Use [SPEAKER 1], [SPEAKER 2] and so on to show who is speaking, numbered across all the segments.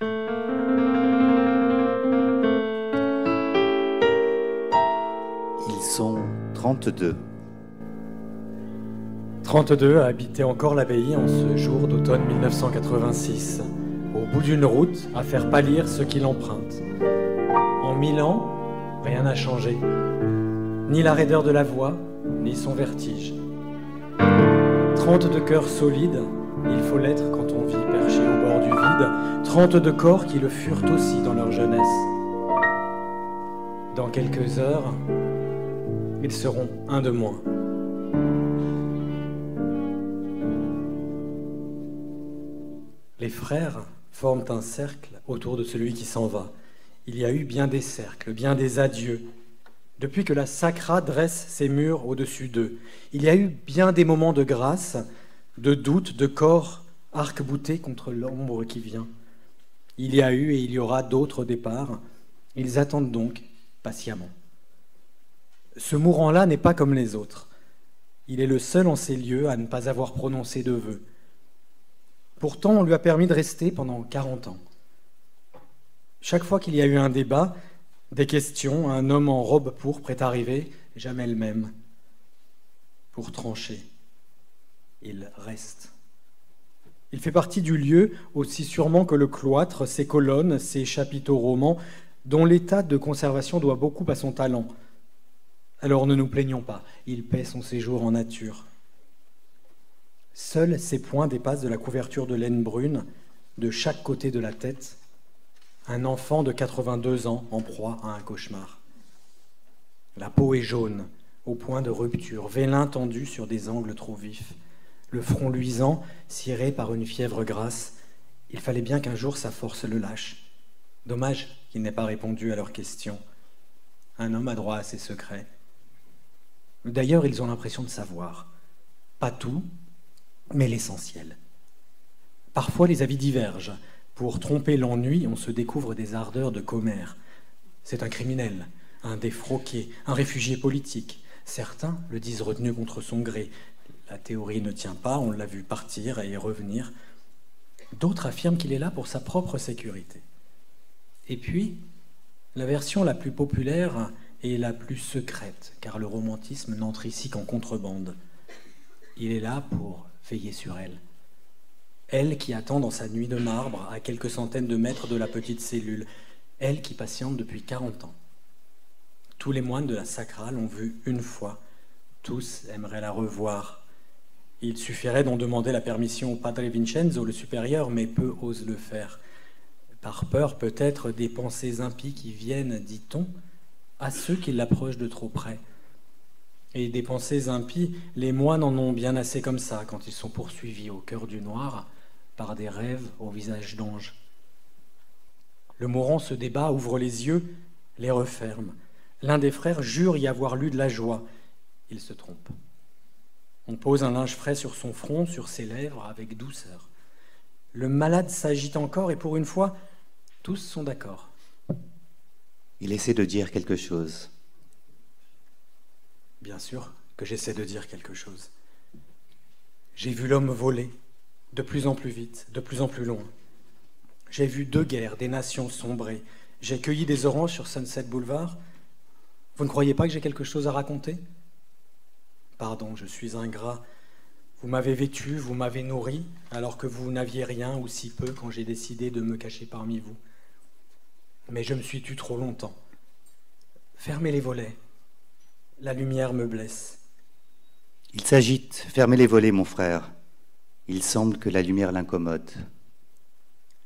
[SPEAKER 1] Ils sont 32.
[SPEAKER 2] 32 a habité encore l'abbaye en ce jour d'automne 1986, au bout d'une route à faire pâlir ceux qui l'empruntent. En mille ans, rien n'a changé, ni la raideur de la voie, ni son vertige. 32 cœurs solides, il faut l'être quand on vit vide, 32 corps qui le furent aussi dans leur jeunesse. Dans quelques heures, ils seront un de moins. Les frères forment un cercle autour de celui qui s'en va. Il y a eu bien des cercles, bien des adieux, depuis que la sacra dresse ses murs au-dessus d'eux. Il y a eu bien des moments de grâce, de doute, de corps arc-boutés contre l'ombre qui vient. Il y a eu et il y aura d'autres départs. Ils attendent donc patiemment. Ce mourant-là n'est pas comme les autres. Il est le seul en ces lieux à ne pas avoir prononcé de vœux. Pourtant, on lui a permis de rester pendant 40 ans. Chaque fois qu'il y a eu un débat, des questions, un homme en robe pourpre est arrivé, jamais le même, pour trancher. Il reste. Il fait partie du lieu aussi sûrement que le cloître, ses colonnes, ses chapiteaux romans, dont l'état de conservation doit beaucoup à son talent. Alors ne nous plaignons pas, il paie son séjour en nature. Seuls ces points dépassent de la couverture de laine brune, de chaque côté de la tête, un enfant de 82 ans en proie à un cauchemar. La peau est jaune, au point de rupture, vélin tendu sur des angles trop vifs, le front luisant, ciré par une fièvre grasse. Il fallait bien qu'un jour sa force le lâche. Dommage qu'il n'ait pas répondu à leurs questions. Un homme a droit à ses secrets. D'ailleurs, ils ont l'impression de savoir. Pas tout, mais l'essentiel. Parfois, les avis divergent. Pour tromper l'ennui, on se découvre des ardeurs de commère. C'est un criminel, un défroqué, un réfugié politique. Certains le disent retenu contre son gré. La théorie ne tient pas, on l'a vu partir et revenir. D'autres affirment qu'il est là pour sa propre sécurité. Et puis, la version la plus populaire est la plus secrète, car le romantisme n'entre ici qu'en contrebande. Il est là pour veiller sur elle. Elle qui attend dans sa nuit de marbre, à quelques centaines de mètres de la petite cellule. Elle qui patiente depuis 40 ans. Tous les moines de la sacrale l'ont vue une fois. Tous aimeraient la revoir. Il suffirait d'en demander la permission au Padre Vincenzo, le supérieur, mais peu osent le faire. Par peur peut-être des pensées impies qui viennent, dit-on, à ceux qui l'approchent de trop près. Et des pensées impies, les moines en ont bien assez comme ça quand ils sont poursuivis au cœur du noir par des rêves au visage d'ange. Le mourant se débat, ouvre les yeux, les referme. L'un des frères jure y avoir lu de la joie. Il se trompe. On pose un linge frais sur son front, sur ses lèvres, avec douceur. Le malade s'agite encore et pour une fois, tous sont d'accord.
[SPEAKER 1] Il essaie de dire quelque chose.
[SPEAKER 2] Bien sûr que j'essaie de dire quelque chose. J'ai vu l'homme voler, de plus en plus vite, de plus en plus loin. J'ai vu deux guerres, des nations sombrer. J'ai cueilli des oranges sur Sunset Boulevard. Vous ne croyez pas que j'ai quelque chose à raconter? Pardon, je suis ingrat. Vous m'avez vêtu, vous m'avez nourri, alors que vous n'aviez rien ou si peu quand j'ai décidé de me cacher parmi vous. Mais je me suis tu trop longtemps. Fermez les volets. La lumière me blesse.
[SPEAKER 1] Il s'agite. Fermez les volets, mon frère. Il semble que la lumière l'incommode.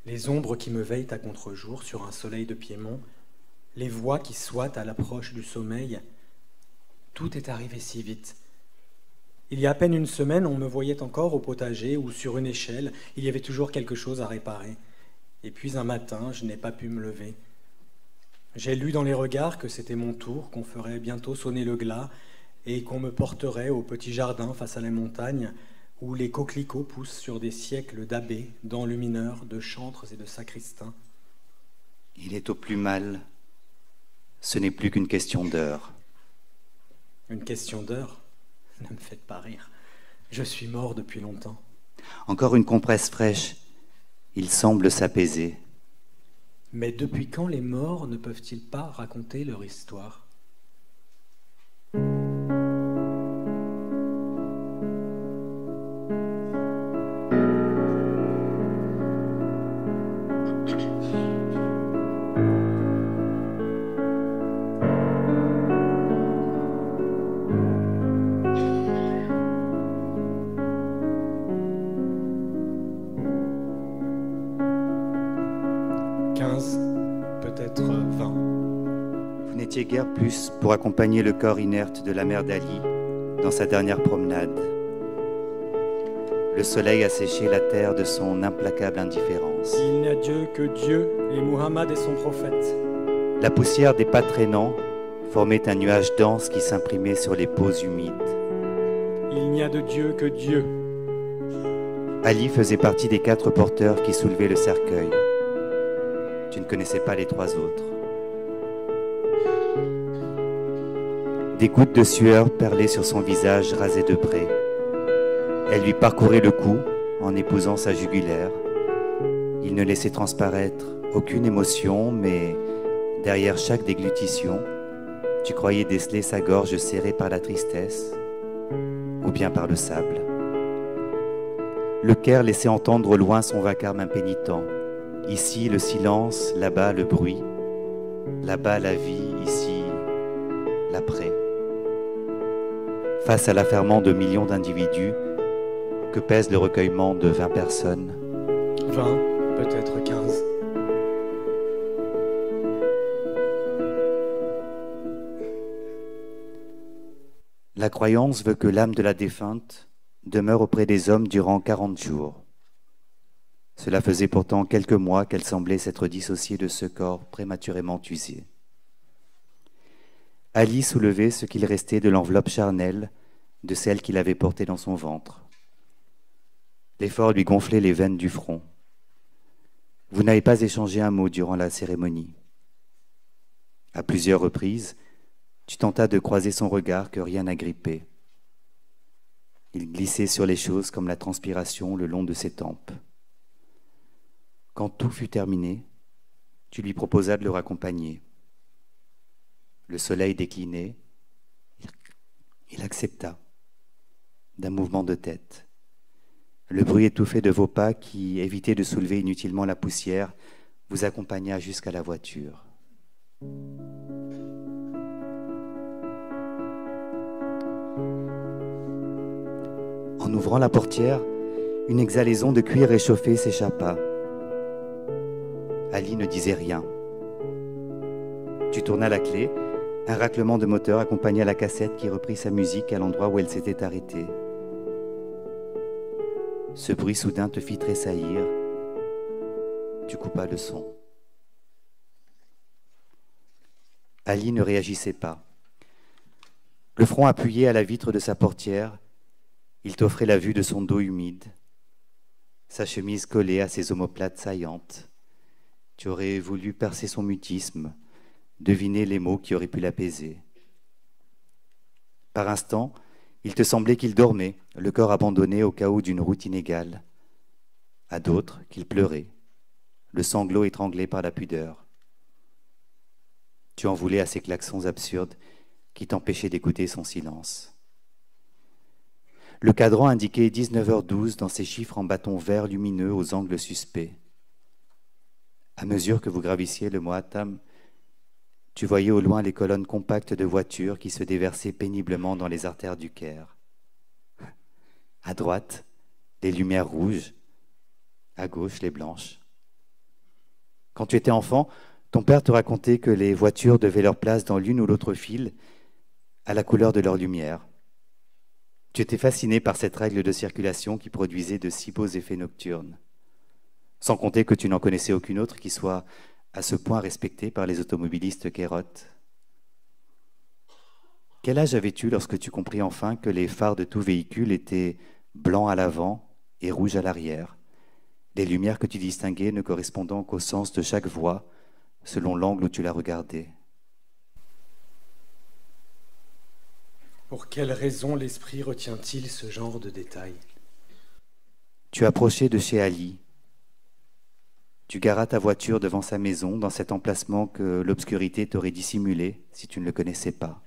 [SPEAKER 2] Les ombres qui me veillent à contre-jour sur un soleil de Piémont, les voix qui soient à l'approche du sommeil, tout est arrivé si vite. Il y a à peine une semaine, on me voyait encore au potager ou sur une échelle, il y avait toujours quelque chose à réparer. Et puis un matin, je n'ai pas pu me lever. J'ai lu dans les regards que c'était mon tour, qu'on ferait bientôt sonner le glas et qu'on me porterait au petit jardin face à la montagne où les coquelicots poussent sur des siècles d'abbés, d'enlumineurs, de chantres et de sacristains.
[SPEAKER 1] Il est au plus mal. Ce n'est plus qu'une question d'heure.
[SPEAKER 2] Une question d'heure Ne me faites pas rire. Je suis mort depuis longtemps.
[SPEAKER 1] Encore une compresse fraîche. Il semble s'apaiser.
[SPEAKER 2] Mais depuis quand les morts ne peuvent-ils pas raconter leur histoire?
[SPEAKER 1] Plus pour accompagner le corps inerte de la mère d'Ali dans sa dernière promenade. Le soleil a séché la terre de son implacable indifférence.
[SPEAKER 2] Il n'y a Dieu que Dieu et Muhammad est son prophète.
[SPEAKER 1] La poussière des pas traînants formait un nuage dense qui s'imprimait sur les peaux humides.
[SPEAKER 2] Il n'y a de Dieu que Dieu.
[SPEAKER 1] Ali faisait partie des quatre porteurs qui soulevaient le cercueil. Tu ne connaissais pas les trois autres. Des gouttes de sueur perlaient sur son visage rasé de près. Elle lui parcourait le cou en épousant sa jugulaire. Il ne laissait transparaître aucune émotion, mais derrière chaque déglutition, tu croyais déceler sa gorge serrée par la tristesse ou bien par le sable. Le Caire laissait entendre au loin son vacarme impénitent. Ici le silence, là-bas le bruit, là-bas la vie, face à l'affairement de millions d'individus, que pèse le recueillement de 20 personnes
[SPEAKER 2] 20, peut-être 15.
[SPEAKER 1] La croyance veut que l'âme de la défunte demeure auprès des hommes durant 40 jours. Cela faisait pourtant quelques mois qu'elle semblait s'être dissociée de ce corps prématurément usé. Ali soulevait ce qu'il restait de l'enveloppe charnelle de celle qu'il avait portée dans son ventre. L'effort lui gonflait les veines du front. Vous n'avez pas échangé un mot durant la cérémonie. À plusieurs reprises, tu tentas de croiser son regard que rien n'agrippait. Il glissait sur les choses comme la transpiration le long de ses tempes. Quand tout fut terminé, tu lui proposas de le raccompagner. Le soleil déclinait, il accepta d'un mouvement de tête. Le bruit étouffé de vos pas qui évitaient de soulever inutilement la poussière vous accompagna jusqu'à la voiture. En ouvrant la portière, une exhalaison de cuir réchauffé s'échappa. Ali ne disait rien. Tu tournas la clé un raclement de moteur accompagna la cassette qui reprit sa musique à l'endroit où elle s'était arrêtée. Ce bruit soudain te fit tressaillir. Tu coupas le son. Ali ne réagissait pas. Le front appuyé à la vitre de sa portière, il t'offrait la vue de son dos humide, sa chemise collée à ses omoplates saillantes. Tu aurais voulu percer son mutisme, deviner les mots qui auraient pu l'apaiser. Par instant, il te semblait qu'il dormait, le corps abandonné au chaos d'une route inégale. À d'autres, qu'il pleurait, le sanglot étranglé par la pudeur. Tu en voulais à ces klaxons absurdes qui t'empêchaient d'écouter son silence. Le cadran indiquait 19h12 dans ses chiffres en bâtons verts lumineux aux angles suspects. À mesure que vous gravissiez le Moatam, tu voyais au loin les colonnes compactes de voitures qui se déversaient péniblement dans les artères du Caire. À droite, les lumières rouges, à gauche, les blanches. Quand tu étais enfant, ton père te racontait que les voitures devaient leur place dans l'une ou l'autre file à la couleur de leur lumière. Tu étais fasciné par cette règle de circulation qui produisait de si beaux effets nocturnes, sans compter que tu n'en connaissais aucune autre qui soit à ce point respecté par les automobilistes kérotes Quel âge avais-tu lorsque tu compris enfin que les phares de tout véhicule étaient blancs à l'avant et rouges à l'arrière, les lumières que tu distinguais ne correspondant qu'au sens de chaque voie selon l'angle où tu la regardais?
[SPEAKER 2] Pour quelle raison l'esprit retient-il ce genre de détails?
[SPEAKER 1] Tu approchais de chez Ali, tu garas ta voiture devant sa maison, dans cet emplacement que l'obscurité t'aurait dissimulé si tu ne le connaissais pas.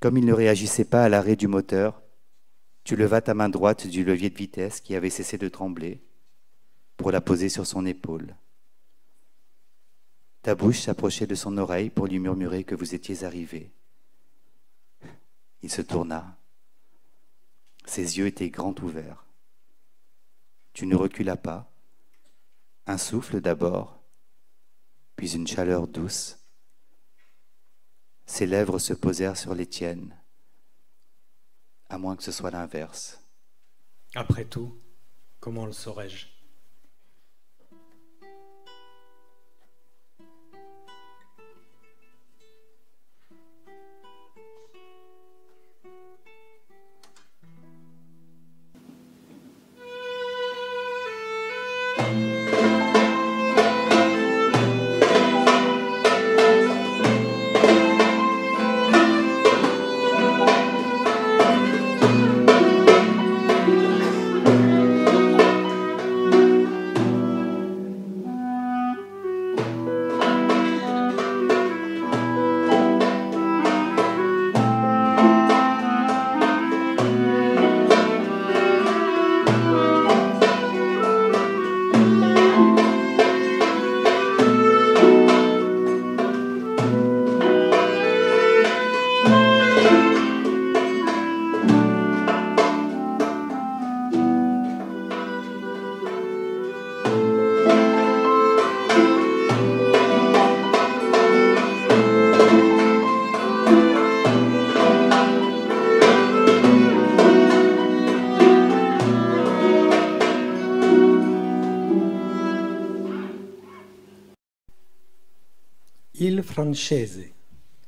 [SPEAKER 1] Comme il ne réagissait pas à l'arrêt du moteur, tu levas ta main droite du levier de vitesse qui avait cessé de trembler, pour la poser sur son épaule. Ta bouche s'approchait de son oreille pour lui murmurer que vous étiez arrivé. Il se tourna. Ses yeux étaient grands ouverts. Tu ne reculas pas. Un souffle d'abord, puis une chaleur douce. Ses lèvres se posèrent sur les tiennes, à moins que ce soit l'inverse.
[SPEAKER 2] Après tout, comment le saurais-je?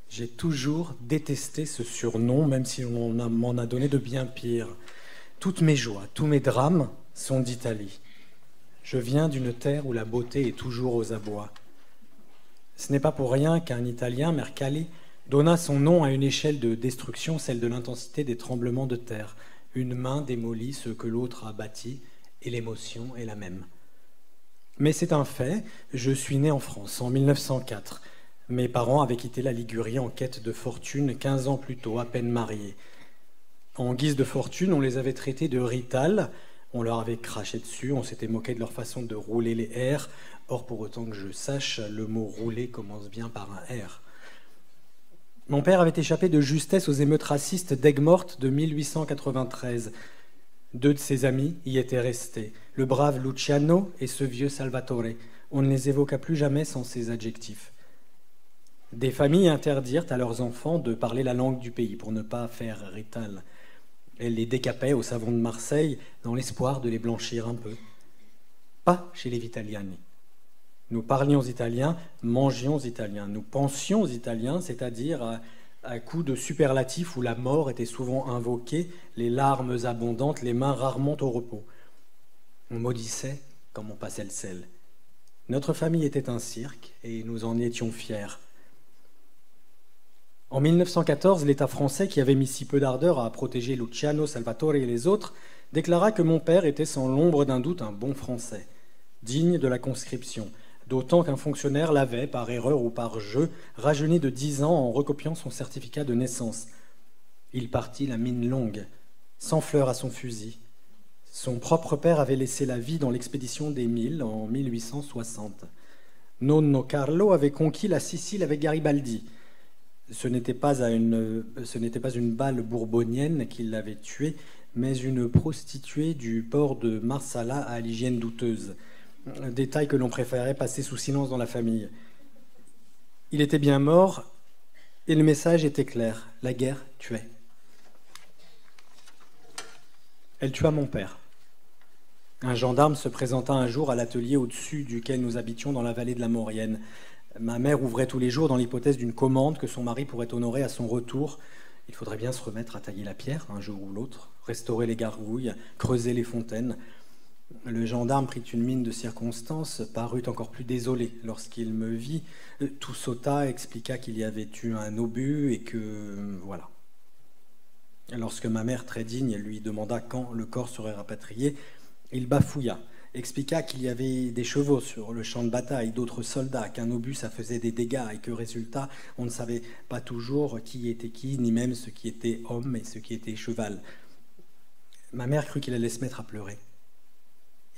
[SPEAKER 2] J'ai toujours détesté ce surnom, même si on m'en a donné de bien pire. Toutes mes joies, tous mes drames sont d'Italie. Je viens d'une terre où la beauté est toujours aux abois. Ce n'est pas pour rien qu'un Italien, Mercalli, donna son nom à une échelle de destruction, celle de l'intensité des tremblements de terre. Une main démolit ce que l'autre a bâti, et l'émotion est la même. Mais c'est un fait, je suis né en France en 1904. Mes parents avaient quitté la Ligurie en quête de fortune 15 ans plus tôt, à peine mariés. En guise de fortune, on les avait traités de rital, on leur avait craché dessus, on s'était moqué de leur façon de rouler les R. Or, pour autant que je sache, le mot rouler commence bien par un R. Mon père avait échappé de justesse aux émeutes racistes d'Aigues-Mortes de 1893. Deux de ses amis y étaient restés, le brave Luciano et ce vieux Salvatore. On ne les évoqua plus jamais sans ces adjectifs. Des familles interdirent à leurs enfants de parler la langue du pays pour ne pas faire rital. Elles les décapaient au savon de Marseille dans l'espoir de les blanchir un peu. Pas chez les Vitaliani. Nous parlions italien, mangions italien, nous pensions italien, c'est-à-dire à, à coups de superlatifs où la mort était souvent invoquée, les larmes abondantes, les mains rarement au repos. On maudissait comme on passait le sel. Notre famille était un cirque et nous en étions fiers. En 1914, l'État français, qui avait mis si peu d'ardeur à protéger Luciano, Salvatore et les autres, déclara que mon père était sans l'ombre d'un doute un bon Français, digne de la conscription, d'autant qu'un fonctionnaire l'avait, par erreur ou par jeu, rajeuni de dix ans en recopiant son certificat de naissance. Il partit la mine longue, sans fleurs à son fusil. Son propre père avait laissé la vie dans l'expédition des Mille en 1860. Nonno Carlo avait conquis la Sicile avec Garibaldi ce n'était pas, une, une balle bourbonienne qui l'avait tué, mais une prostituée du port de Marsala à l'hygiène douteuse. Un détail que l'on préférait passer sous silence dans la famille. Il était bien mort et le message était clair. La guerre tuait. Elle tua mon père. Un gendarme se présenta un jour à l'atelier au-dessus duquel nous habitions dans la vallée de la Maurienne. Ma mère ouvrait tous les jours dans l'hypothèse d'une commande que son mari pourrait honorer à son retour. Il faudrait bien se remettre à tailler la pierre un jour ou l'autre, restaurer les gargouilles, creuser les fontaines. Le gendarme prit une mine de circonstance, parut encore plus désolé lorsqu'il me vit. Tout sauta, expliqua qu'il y avait eu un obus et que. voilà. Lorsque ma mère, très digne, lui demanda quand le corps serait rapatrié, il bafouilla expliqua qu'il y avait des chevaux sur le champ de bataille, d'autres soldats, qu'un obus ça faisait des dégâts et que résultat, on ne savait pas toujours qui était qui, ni même ce qui était homme et ce qui était cheval. Ma mère crut qu'il allait se mettre à pleurer.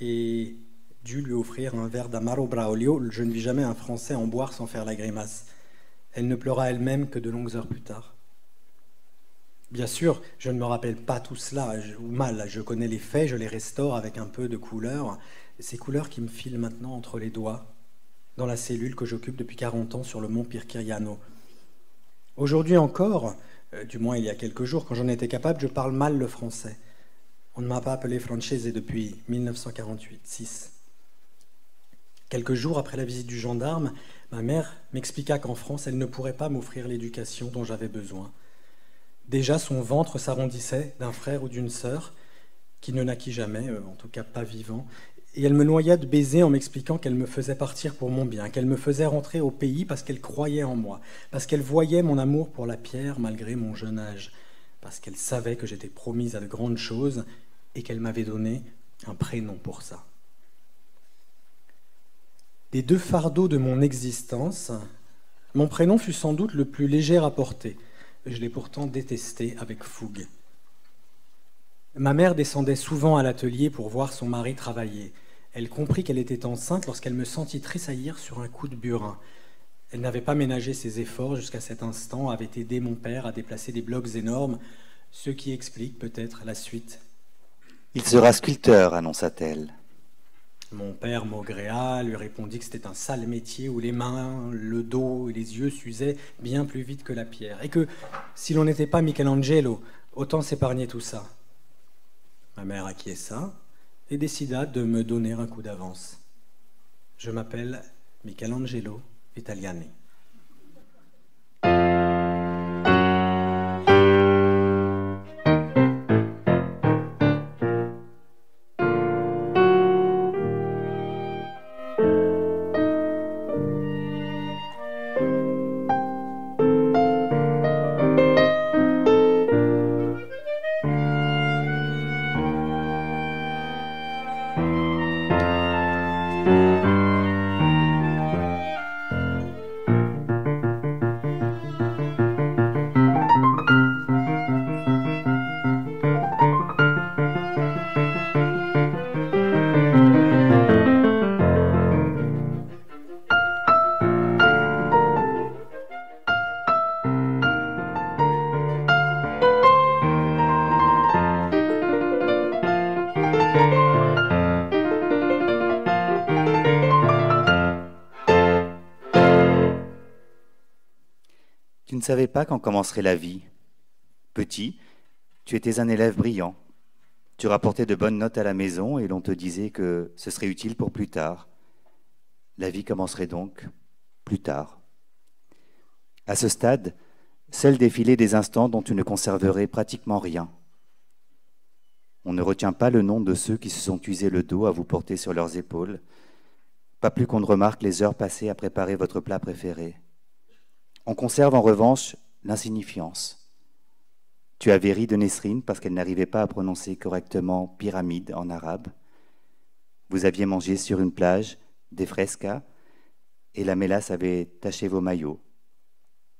[SPEAKER 2] Et dû lui offrir un verre d'Amaro Braulio. Je ne vis jamais un Français en boire sans faire la grimace. Elle ne pleura elle-même que de longues heures plus tard. Bien sûr, je ne me rappelle pas tout cela, ou mal, je connais les faits, je les restaure avec un peu de couleur, ces couleurs qui me filent maintenant entre les doigts, dans la cellule que j'occupe depuis 40 ans sur le mont Pirkiriano. Aujourd'hui encore, euh, du moins il y a quelques jours, quand j'en étais capable, je parle mal le français. On ne m'a pas appelé francese depuis 1948-6. Quelques jours après la visite du gendarme, ma mère m'expliqua qu'en France, elle ne pourrait pas m'offrir l'éducation dont j'avais besoin. Déjà, son ventre s'arrondissait d'un frère ou d'une sœur qui ne naquit jamais, euh, en tout cas pas vivant, et elle me noya de baisers en m'expliquant qu'elle me faisait partir pour mon bien, qu'elle me faisait rentrer au pays parce qu'elle croyait en moi, parce qu'elle voyait mon amour pour la pierre malgré mon jeune âge, parce qu'elle savait que j'étais promise à de grandes choses et qu'elle m'avait donné un prénom pour ça. Des deux fardeaux de mon existence, mon prénom fut sans doute le plus léger à porter. Je l'ai pourtant détesté avec fougue. Ma mère descendait souvent à l'atelier pour voir son mari travailler. Elle comprit qu'elle était enceinte lorsqu'elle me sentit tressaillir sur un coup de burin. Elle n'avait pas ménagé ses efforts jusqu'à cet instant, avait aidé mon père à déplacer des blocs énormes, ce qui explique peut-être la suite.
[SPEAKER 1] Il sera sculpteur, annonça-t-elle.
[SPEAKER 2] Mon père maugréa, lui répondit que c'était un sale métier où les mains, le dos et les yeux s'usaient bien plus vite que la pierre, et que si l'on n'était pas Michelangelo, autant s'épargner tout ça. Ma mère acquiesça, et décida de me donner un coup d'avance. Je m'appelle Michelangelo Vitaliani.
[SPEAKER 1] Savais pas quand commencerait la vie. Petit, tu étais un élève brillant. Tu rapportais de bonnes notes à la maison et l'on te disait que ce serait utile pour plus tard. La vie commencerait donc plus tard. À ce stade, seuls défilaient des instants dont tu ne conserverais pratiquement rien. On ne retient pas le nom de ceux qui se sont usés le dos à vous porter sur leurs épaules, pas plus qu'on ne remarque les heures passées à préparer votre plat préféré. On conserve en revanche l'insignifiance. Tu avais ri de Nesrine parce qu'elle n'arrivait pas à prononcer correctement pyramide en arabe. Vous aviez mangé sur une plage des frescas et la mélasse avait taché vos maillots.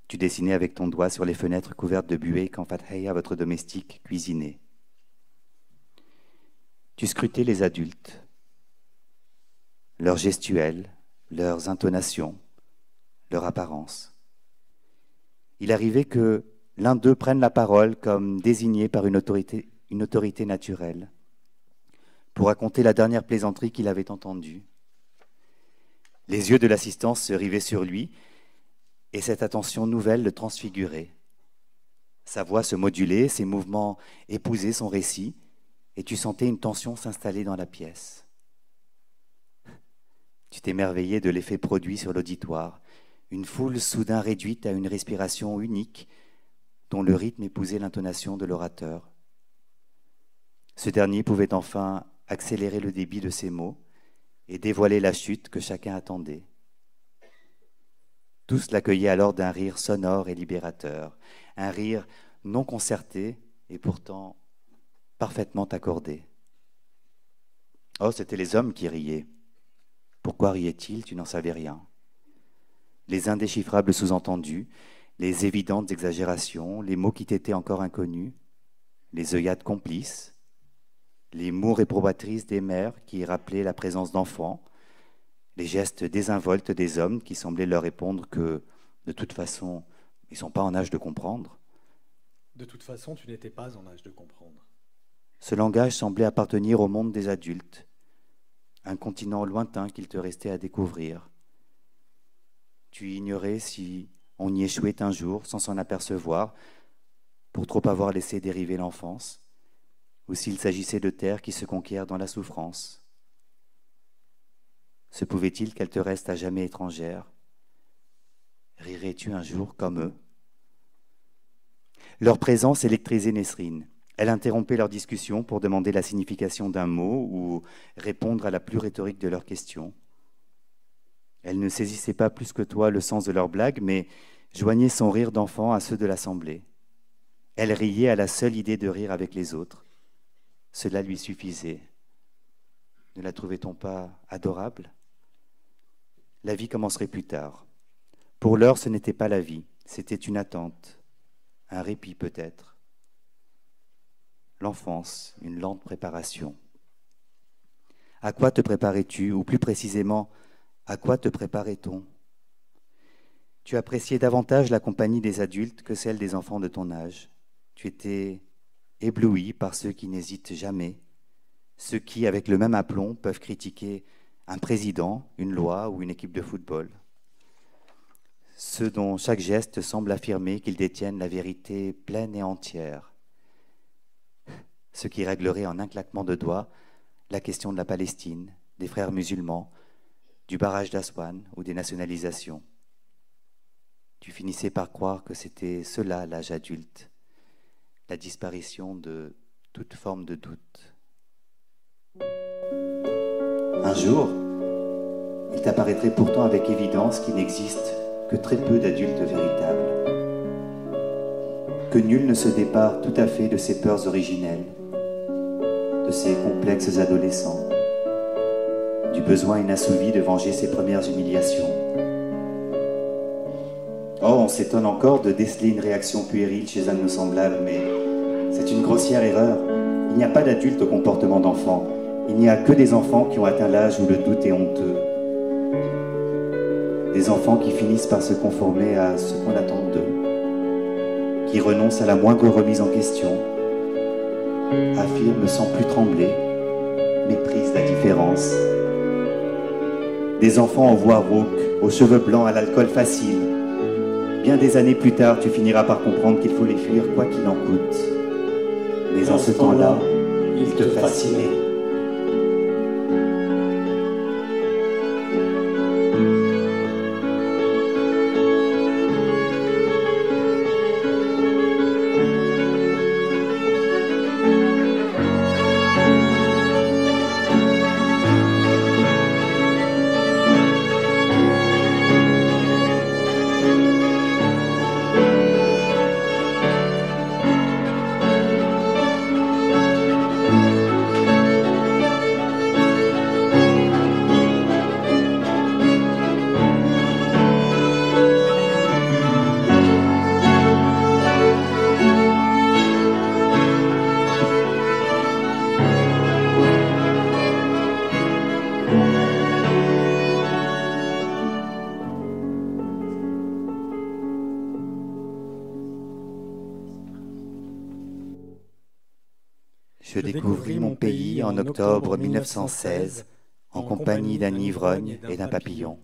[SPEAKER 1] Tu dessinais avec ton doigt sur les fenêtres couvertes de buée quand Fatheya, votre domestique, cuisinait. Tu scrutais les adultes, leurs gestuels, leurs intonations, leur apparence il arrivait que l'un d'eux prenne la parole comme désigné par une autorité, naturelle pour raconter la dernière plaisanterie qu'il avait entendue. Les yeux de l'assistance se rivaient sur lui et cette attention nouvelle le transfigurait. Sa voix se modulait, ses mouvements épousaient son récit et tu sentais une tension s'installer dans la pièce. Tu t'émerveillais de l'effet produit sur l'auditoire une foule soudain réduite à une respiration unique dont le rythme épousait l'intonation de l'orateur. Ce dernier pouvait enfin accélérer le débit de ses mots et dévoiler la chute que chacun attendait. Tous l'accueillaient alors d'un rire sonore et libérateur, un rire non concerté et pourtant parfaitement accordé. Oh, c'étaient les hommes qui riaient. Pourquoi riaient-ils? Tu n'en savais rien les indéchiffrables sous-entendus, les évidentes exagérations, les mots qui t'étaient encore inconnus, les œillades complices, les mots réprobatrices des mères qui rappelaient la présence d'enfants, les gestes désinvoltes des hommes qui semblaient leur répondre que, de toute façon, ils ne sont pas en âge de comprendre.
[SPEAKER 2] De toute façon, tu n'étais pas en âge de comprendre.
[SPEAKER 1] Ce langage semblait appartenir au monde des adultes, un continent lointain qu'il te restait à découvrir. Tu ignorais si on y échouait un jour sans s'en apercevoir, pour trop avoir laissé dériver l'enfance, ou s'il s'agissait de terre qui se conquiert dans la souffrance. Se pouvait-il qu'elle te reste à jamais étrangère Rirais-tu un jour comme eux? Leur présence électrisait Nesrine. Elle interrompait leur discussion pour demander la signification d'un mot ou répondre à la plus rhétorique de leurs questions. Elle ne saisissait pas plus que toi le sens de leurs blagues, mais joignait son rire d'enfant à ceux de l'assemblée. Elle riait à la seule idée de rire avec les autres. Cela lui suffisait. Ne la trouvait-on pas adorable? La vie commencerait plus tard. Pour l'heure, ce n'était pas la vie, c'était une attente, un répit peut-être. L'enfance, une lente préparation. À quoi te préparais-tu, ou plus précisément, à quoi te préparait-on? Tu appréciais davantage la compagnie des adultes que celle des enfants de ton âge. Tu étais ébloui par ceux qui n'hésitent jamais, ceux qui, avec le même aplomb, peuvent critiquer un président, une loi ou une équipe de football. Ceux dont chaque geste semble affirmer qu'ils détiennent la vérité pleine et entière. Ceux qui régleraient en un claquement de doigts la question de la Palestine, des frères musulmans, du barrage d'Aswan ou des nationalisations. Tu finissais par croire que c'était cela l'âge adulte, la disparition de toute forme de doute. Un jour, il t'apparaîtrait pourtant avec évidence qu'il n'existe que très peu d'adultes véritables, que nul ne se départ tout à fait de ses peurs originelles, de ses complexes adolescents, du besoin inassouvi de venger ses premières humiliations. Oh, on s'étonne encore de déceler une réaction puérile chez un de nos semblables, mais c'est une grossière erreur. Il n'y a pas d'adulte au comportement d'enfant. Il n'y a que des enfants qui ont atteint l'âge où le doute est honteux. Des enfants qui finissent par se conformer à ce qu'on attend d'eux, qui renoncent à la moindre remise en question, affirment sans plus trembler, méprisent la différence. Des enfants en voix rauque, aux cheveux blancs, à l'alcool facile. Bien des années plus tard, tu finiras par comprendre qu'il faut les fuir quoi qu'il en coûte. Mais en ce temps-là, ils te fascinaient. Octobre 1916 en compagnie d'un ivrogne et d'un papillon.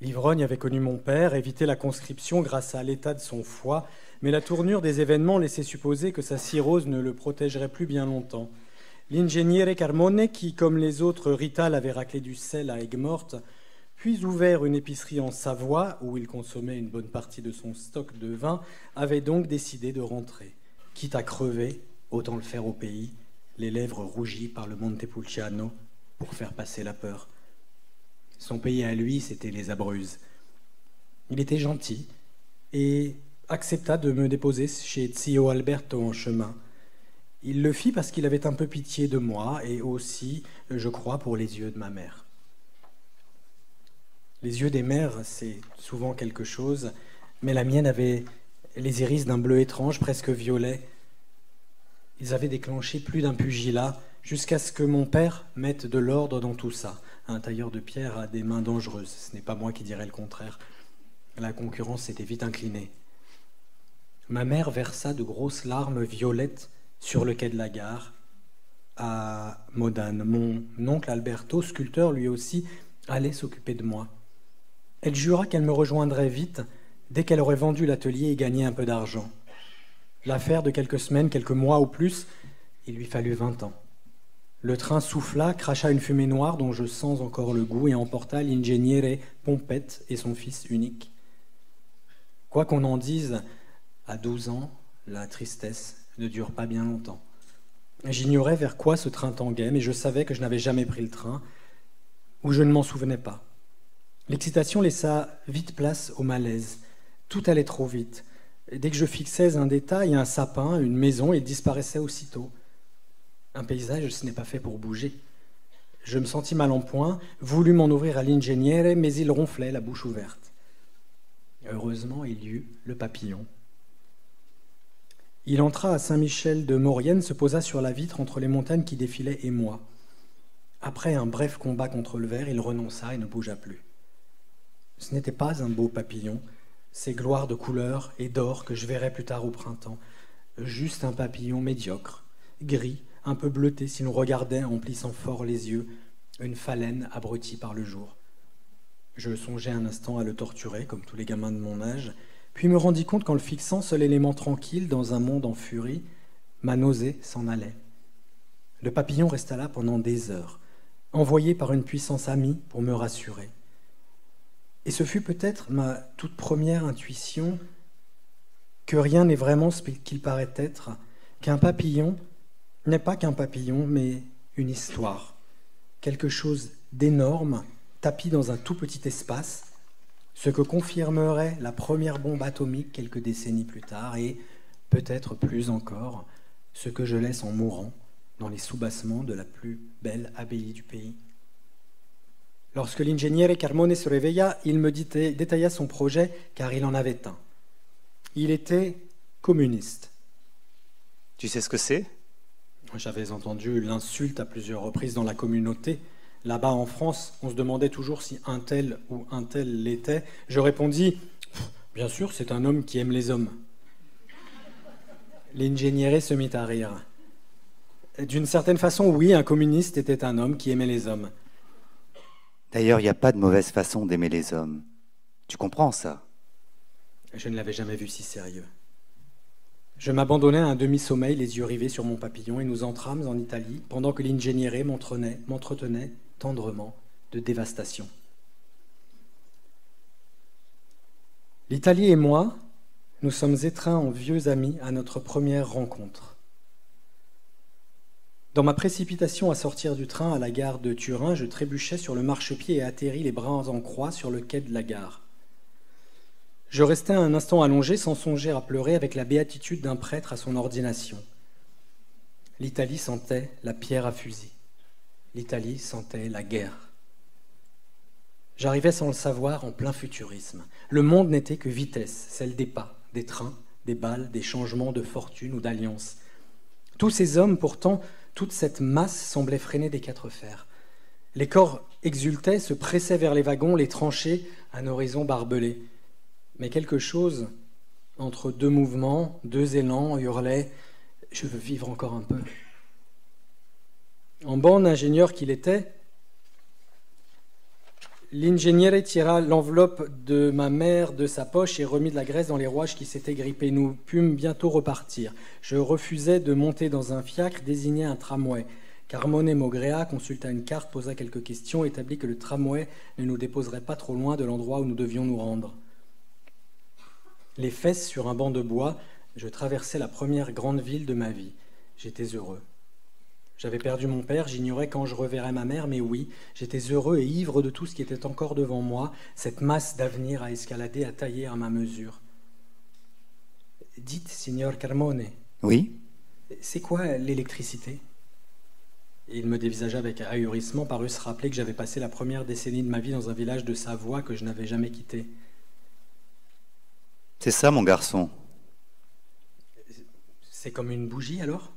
[SPEAKER 2] L'ivrogne avait connu mon père, évité la conscription grâce à l'état de son foie, mais la tournure des événements laissait supposer que sa cirrhose ne le protégerait plus bien longtemps. L'ingénieur Carmone, qui, comme les autres Rital, avait raclé du sel à Aigues-Mortes, puis ouvert une épicerie en Savoie, où il consommait une bonne partie de son stock de vin, avait donc décidé de rentrer. Quitte à crever, autant le faire au pays, les lèvres rougies par le Montepulciano, pour faire passer la peur. Son pays à lui, c'était les Abruzes. Il était gentil et accepta de me déposer chez Zio Alberto en chemin. Il le fit parce qu'il avait un peu pitié de moi et aussi, je crois, pour les yeux de ma mère. Les yeux des mères, c'est souvent quelque chose, mais la mienne avait les iris d'un bleu étrange, presque violet, Ils avaient déclenché plus d'un pugilat jusqu'à ce que mon père mette de l'ordre dans tout ça. Un tailleur de pierre a des mains dangereuses, ce n'est pas moi qui dirais le contraire. La concurrence s'était vite inclinée. Ma mère versa de grosses larmes violettes sur le quai de la gare à Modane. Mon oncle Alberto, sculpteur lui aussi, allait s'occuper de moi. Elle jura qu'elle me rejoindrait vite dès qu'elle aurait vendu l'atelier et gagné un peu d'argent. L'affaire de quelques semaines, quelques mois ou plus, il lui fallut vingt ans. Le train souffla, cracha une fumée noire dont je sens encore le goût et emporta l'ingéniere Pompette et son fils unique. Quoi qu'on en dise, à douze ans, la tristesse ne dure pas bien longtemps. J'ignorais vers quoi ce train tanguait, mais je savais que je n'avais jamais pris le train, ou je ne m'en souvenais pas. L'excitation laissa vite place au malaise. Tout allait trop vite. Dès que je fixais un détail, un sapin, une maison, il disparaissait aussitôt. Un paysage, ce n'est pas fait pour bouger. Je me sentis mal en point, voulus m'en ouvrir à l'ingénieur, mais il ronflait, la bouche ouverte. Heureusement, il y eut le papillon. Il entra à Saint-Michel de Maurienne, se posa sur la vitre entre les montagnes qui défilaient et moi. Après un bref combat contre le verre, il renonça et ne bougea plus. Ce n'était pas un beau papillon, ces gloires de couleur et d'or que je verrai plus tard au printemps, juste un papillon médiocre, gris, un peu bleuté si l'on regardait en plissant fort les yeux, une phalène abrutie par le jour. Je songeai un instant à le torturer, comme tous les gamins de mon âge, puis me rendis compte qu'en le fixant, seul élément tranquille dans un monde en furie, ma nausée s'en allait. Le papillon resta là pendant des heures, envoyé par une puissance amie pour me rassurer. Et ce fut peut-être ma toute première intuition que rien n'est vraiment ce qu'il paraît être, qu'un papillon n'est pas qu'un papillon, mais une histoire, quelque chose d'énorme, tapis dans un tout petit espace, ce que confirmerait la première bombe atomique quelques décennies plus tard, et peut-être plus encore, ce que je laisse en mourant dans les soubassements de la plus belle abbaye du pays. Lorsque l'ingénieur Carmone se réveilla, il me détailla son projet car il en avait un. Il était communiste.
[SPEAKER 1] Tu sais ce que c'est?
[SPEAKER 2] J'avais entendu l'insulte à plusieurs reprises dans la communauté. Là-bas en France, on se demandait toujours si un tel ou un tel l'était. Je répondis Bien sûr, c'est un homme qui aime les hommes. L'ingénieur se mit à rire. D'une certaine façon, oui, un communiste était un homme qui aimait les hommes.
[SPEAKER 1] D'ailleurs, il n'y a pas de mauvaise façon d'aimer les hommes. Tu comprends ça?
[SPEAKER 2] Je ne l'avais jamais vu si sérieux. Je m'abandonnai à un demi-sommeil, les yeux rivés sur mon papillon, et nous entrâmes en Italie, pendant que l'ingénieur m'entretenait tendrement de dévastation. L'Italie et moi, nous sommes étreints en vieux amis à notre première rencontre. Dans ma précipitation à sortir du train à la gare de Turin, je trébuchais sur le marchepied et atterris les bras en croix sur le quai de la gare. Je restai un instant allongé sans songer à pleurer avec la béatitude d'un prêtre à son ordination. L'Italie sentait la pierre à fusil. L'Italie sentait la guerre. J'arrivais sans le savoir en plein futurisme. Le monde n'était que vitesse, celle des pas, des trains, des balles, des changements de fortune ou d'alliance. Tous ces hommes, pourtant, toute cette masse semblait freiner des quatre fers. Les corps exultaient, se pressaient vers les wagons, les tranchées, un horizon barbelé. Mais quelque chose entre deux mouvements, deux élans, hurlait Je veux vivre encore un peu. En bon ingénieur qu'il était, l'ingénieur tira l'enveloppe de ma mère de sa poche et remit de la graisse dans les rouages qui s'étaient grippés. Nous pûmes bientôt repartir. Je refusais de monter dans un fiacre, désignait un tramway. Carmone Mogrea consulta une carte, posa quelques questions, établit que le tramway ne nous déposerait pas trop loin de l'endroit où nous devions nous rendre les fesses sur un banc de bois, je traversais la première grande ville de ma vie. J'étais heureux. J'avais perdu mon père, j'ignorais quand je reverrais ma mère, mais oui, j'étais heureux et ivre de tout ce qui était encore devant moi, cette masse d'avenir à escalader, à tailler à ma mesure. Dites, signor Carmone.
[SPEAKER 1] Oui.
[SPEAKER 2] C'est quoi l'électricité? Il me dévisagea avec ahurissement, parut se rappeler que j'avais passé la première décennie de ma vie dans un village de Savoie que je n'avais jamais quitté.
[SPEAKER 1] C'est ça, mon garçon.
[SPEAKER 2] C'est comme une bougie alors?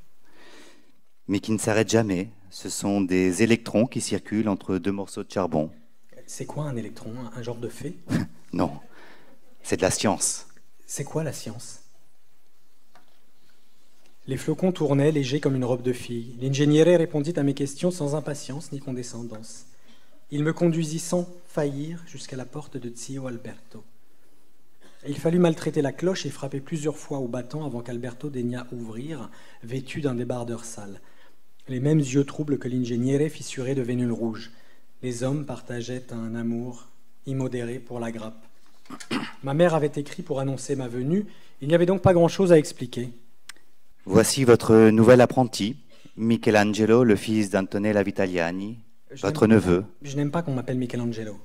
[SPEAKER 1] Mais qui ne s'arrêtent jamais. Ce sont des électrons qui circulent entre deux morceaux de charbon.
[SPEAKER 2] C'est quoi un électron Un genre de fée
[SPEAKER 1] Non, c'est de la science.
[SPEAKER 2] C'est quoi la science? Les flocons tournaient légers comme une robe de fille. L'ingénieur répondit à mes questions sans impatience ni condescendance. Il me conduisit sans faillir jusqu'à la porte de Zio Alberto. Il fallut maltraiter la cloche et frapper plusieurs fois au bâton avant qu'Alberto daigna ouvrir, vêtu d'un débardeur sale. Les mêmes yeux troubles que l'ingénieur fissuré de vénules rouges. Les hommes partageaient un amour immodéré pour la grappe. Ma mère avait écrit pour annoncer ma venue. Il n'y avait donc pas grand-chose à expliquer.
[SPEAKER 1] Voici votre nouvel apprenti, Michelangelo, le fils d'Antonella Vitaliani, votre neveu.
[SPEAKER 2] Je n'aime pas qu'on m'appelle Michelangelo.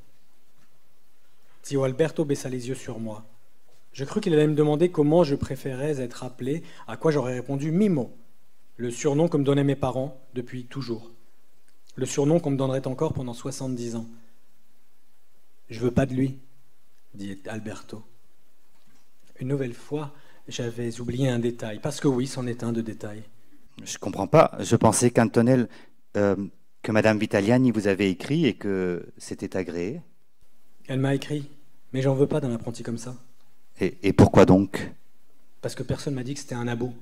[SPEAKER 2] Zio Alberto baissa les yeux sur moi. Je crus qu'il allait me demander comment je préférais être appelé, à quoi j'aurais répondu Mimo, le surnom que me donnaient mes parents depuis toujours, le surnom qu'on me donnerait encore pendant 70 ans. Je veux pas de lui, dit Alberto. Une nouvelle fois, j'avais oublié un détail, parce que oui, c'en est un de détail.
[SPEAKER 1] Je comprends pas. Je pensais qu'Antonel, euh, que Madame Vitaliani vous avait écrit et que c'était agréé.
[SPEAKER 2] Elle m'a écrit, mais j'en veux pas d'un apprenti comme ça.
[SPEAKER 1] Et, pourquoi donc?
[SPEAKER 2] Parce que personne m'a dit que c'était un abo.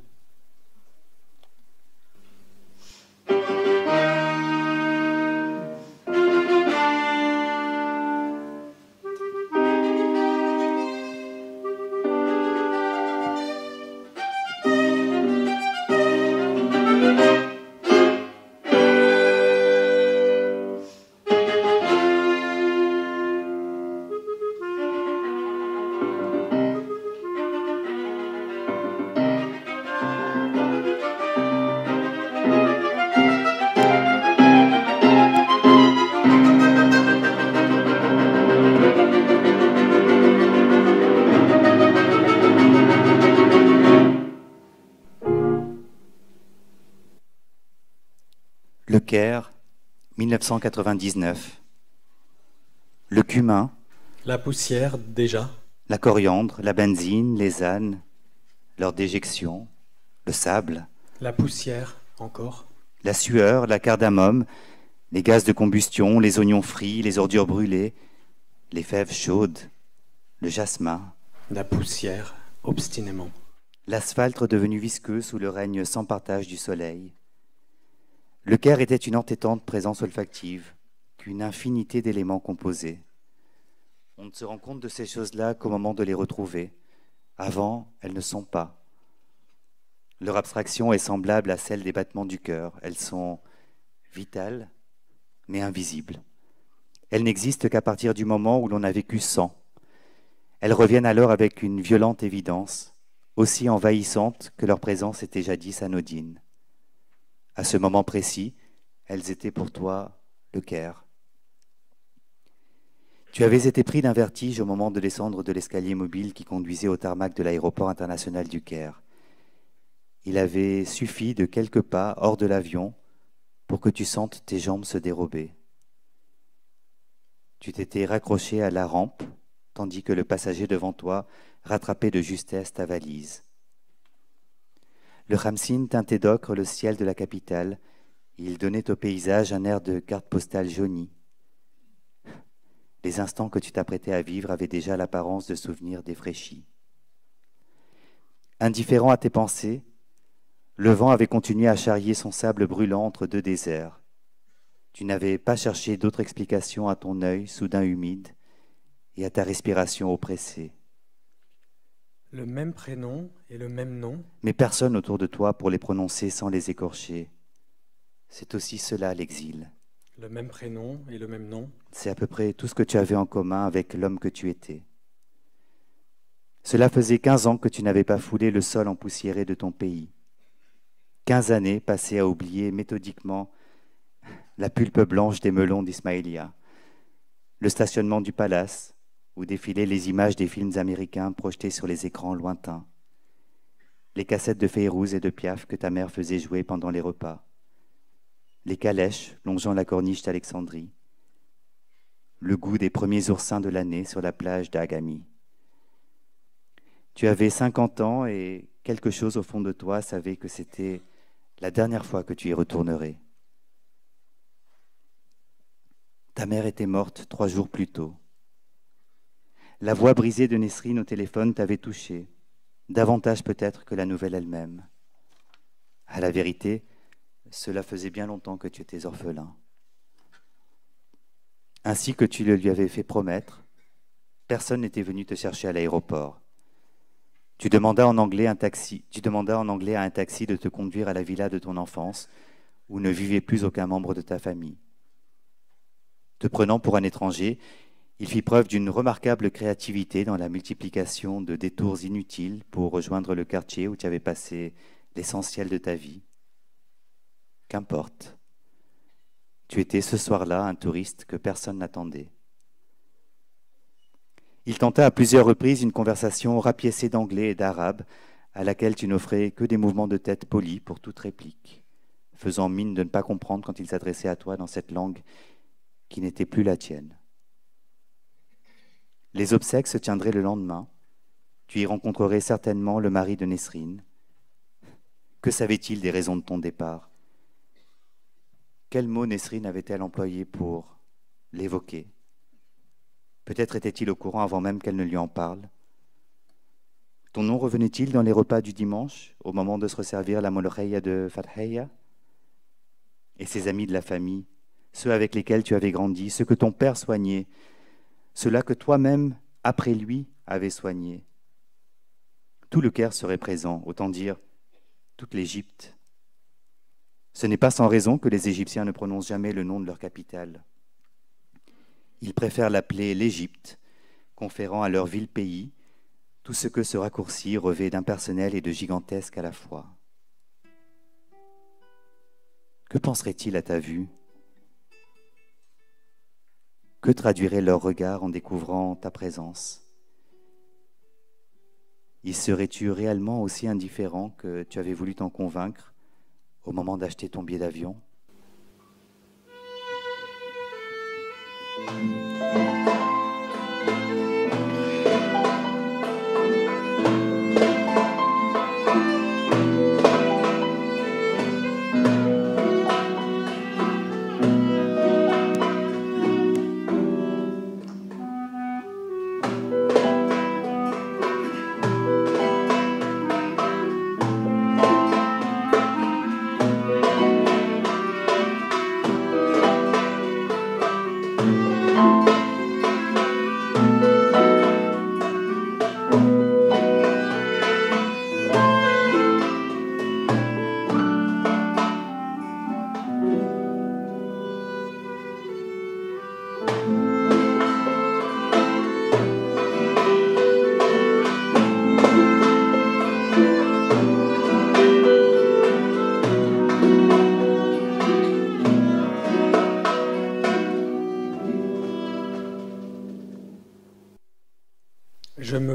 [SPEAKER 1] 1999. Le cumin.
[SPEAKER 2] La poussière, déjà.
[SPEAKER 1] La coriandre, la benzine, les ânes, leur déjection, le sable.
[SPEAKER 2] La poussière, encore.
[SPEAKER 1] La sueur, la cardamome, les gaz de combustion, les oignons frits, les ordures brûlées, les fèves chaudes, le jasmin.
[SPEAKER 2] La poussière, obstinément.
[SPEAKER 1] L'asphalte devenu visqueux sous le règne sans partage du soleil. Le Caire était une entêtante présence olfactive, qu'une infinité d'éléments composés. On ne se rend compte de ces choses-là qu'au moment de les retrouver. Avant, elles ne sont pas. Leur abstraction est semblable à celle des battements du cœur. Elles sont vitales, mais invisibles. Elles n'existent qu'à partir du moment où l'on a vécu sans. Elles reviennent alors avec une violente évidence, aussi envahissante que leur présence était jadis anodine. À ce moment précis, elles étaient pour toi le Caire. Tu avais été pris d'un vertige au moment de descendre de l'escalier mobile qui conduisait au tarmac de l'aéroport international du Caire. Il avait suffi de quelques pas hors de l'avion pour que tu sentes tes jambes se dérober. Tu t'étais raccroché à la rampe, tandis que le passager devant toi rattrapait de justesse ta valise. Le Ramsin teintait d'ocre le ciel de la capitale. Il donnait au paysage un air de carte postale jaunie. Les instants que tu t'apprêtais à vivre avaient déjà l'apparence de souvenirs défraîchis. Indifférent à tes pensées, le vent avait continué à charrier son sable brûlant entre deux déserts. Tu n'avais pas cherché d'autre explication à ton œil soudain humide et à ta respiration oppressée.
[SPEAKER 2] Le même prénom et le même nom.
[SPEAKER 1] Mais personne autour de toi pour les prononcer sans les écorcher. C'est aussi cela l'exil.
[SPEAKER 2] Le même prénom et le même nom.
[SPEAKER 1] C'est à peu près tout ce que tu avais en commun avec l'homme que tu étais. Cela faisait quinze ans que tu n'avais pas foulé le sol empoussiéré de ton pays. Quinze années passées à oublier méthodiquement la pulpe blanche des melons d'Ismaïlia, le stationnement du palace, où défilaient les images des films américains projetés sur les écrans lointains, les cassettes de Feyrouz et de Piaf que ta mère faisait jouer pendant les repas, les calèches longeant la corniche d'Alexandrie, le goût des premiers oursins de l'année sur la plage d'Agami. Tu avais cinquante ans et quelque chose au fond de toi savait que c'était la dernière fois que tu y retournerais. Ta mère était morte trois jours plus tôt. La voix brisée de Nesrine au téléphone t'avait touché, davantage peut-être que la nouvelle elle-même. À la vérité, cela faisait bien longtemps que tu étais orphelin. Ainsi que tu le lui avais fait promettre, personne n'était venu te chercher à l'aéroport. Tu demandas en anglais tu demandas en anglais à un taxi de te conduire à la villa de ton enfance, où ne vivait plus aucun membre de ta famille. Te prenant pour un étranger, il fit preuve d'une remarquable créativité dans la multiplication de détours inutiles pour rejoindre le quartier où tu avais passé l'essentiel de ta vie. Qu'importe. Tu étais ce soir-là un touriste que personne n'attendait. Il tenta à plusieurs reprises une conversation rapiécée d'anglais et d'arabe, à laquelle tu n'offrais que des mouvements de tête polis pour toute réplique, faisant mine de ne pas comprendre quand il s'adressait à toi dans cette langue qui n'était plus la tienne. Les obsèques se tiendraient le lendemain. Tu y rencontrerais certainement le mari de Nesrine. Que savait-il des raisons de ton départ? Quel mot Nesrine avait-elle employé pour l'évoquer? Peut-être était-il au courant avant même qu'elle ne lui en parle. Ton nom revenait-il dans les repas du dimanche, au moment de se resservir la molreya de Fatheya Et ses amis de la famille, ceux avec lesquels tu avais grandi, ceux que ton père soignait, ceux-là que toi-même, après lui, avais soigné. Tout le Caire serait présent, autant dire toute l'Égypte. Ce n'est pas sans raison que les Égyptiens ne prononcent jamais le nom de leur capitale. Ils préfèrent l'appeler l'Égypte, conférant à leur ville-pays tout ce que ce raccourci revêt d'impersonnel et de gigantesque à la fois. Que penserait-il à ta vue? Que traduirait leur regard en découvrant ta présence? Y serais-tu réellement aussi indifférent que tu avais voulu t'en convaincre au moment d'acheter ton billet d'avion?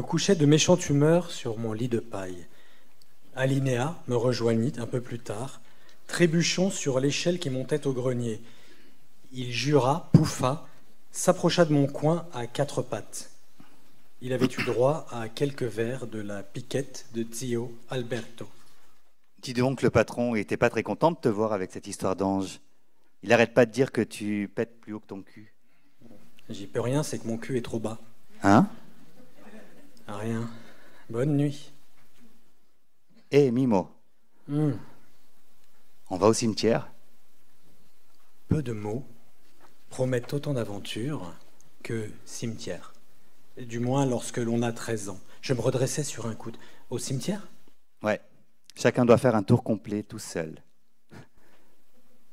[SPEAKER 2] Couchais de méchante humeur sur mon lit de paille. Alinéa me rejoignit un peu plus tard, trébuchant sur l'échelle qui montait au grenier. Il jura, pouffa, s'approcha de mon coin à quatre pattes. Il avait eu droit à quelques vers de la piquette de Zio Alberto.
[SPEAKER 1] Dis donc, le patron était pas très content de te voir avec cette histoire d'ange. Il n'arrête pas de dire que tu pètes plus haut que ton cul.
[SPEAKER 2] J'y peux rien, c'est que mon cul est trop bas.
[SPEAKER 1] Hein?
[SPEAKER 2] Rien. Bonne nuit.
[SPEAKER 1] Hé, Mimo.
[SPEAKER 2] Hmm.
[SPEAKER 1] On va au cimetière?
[SPEAKER 2] Peu de mots promettent autant d'aventures que cimetière. Du moins lorsque l'on a 13 ans. Je me redressais sur un coude. Au cimetière?
[SPEAKER 1] Ouais. Chacun doit faire un tour complet tout seul.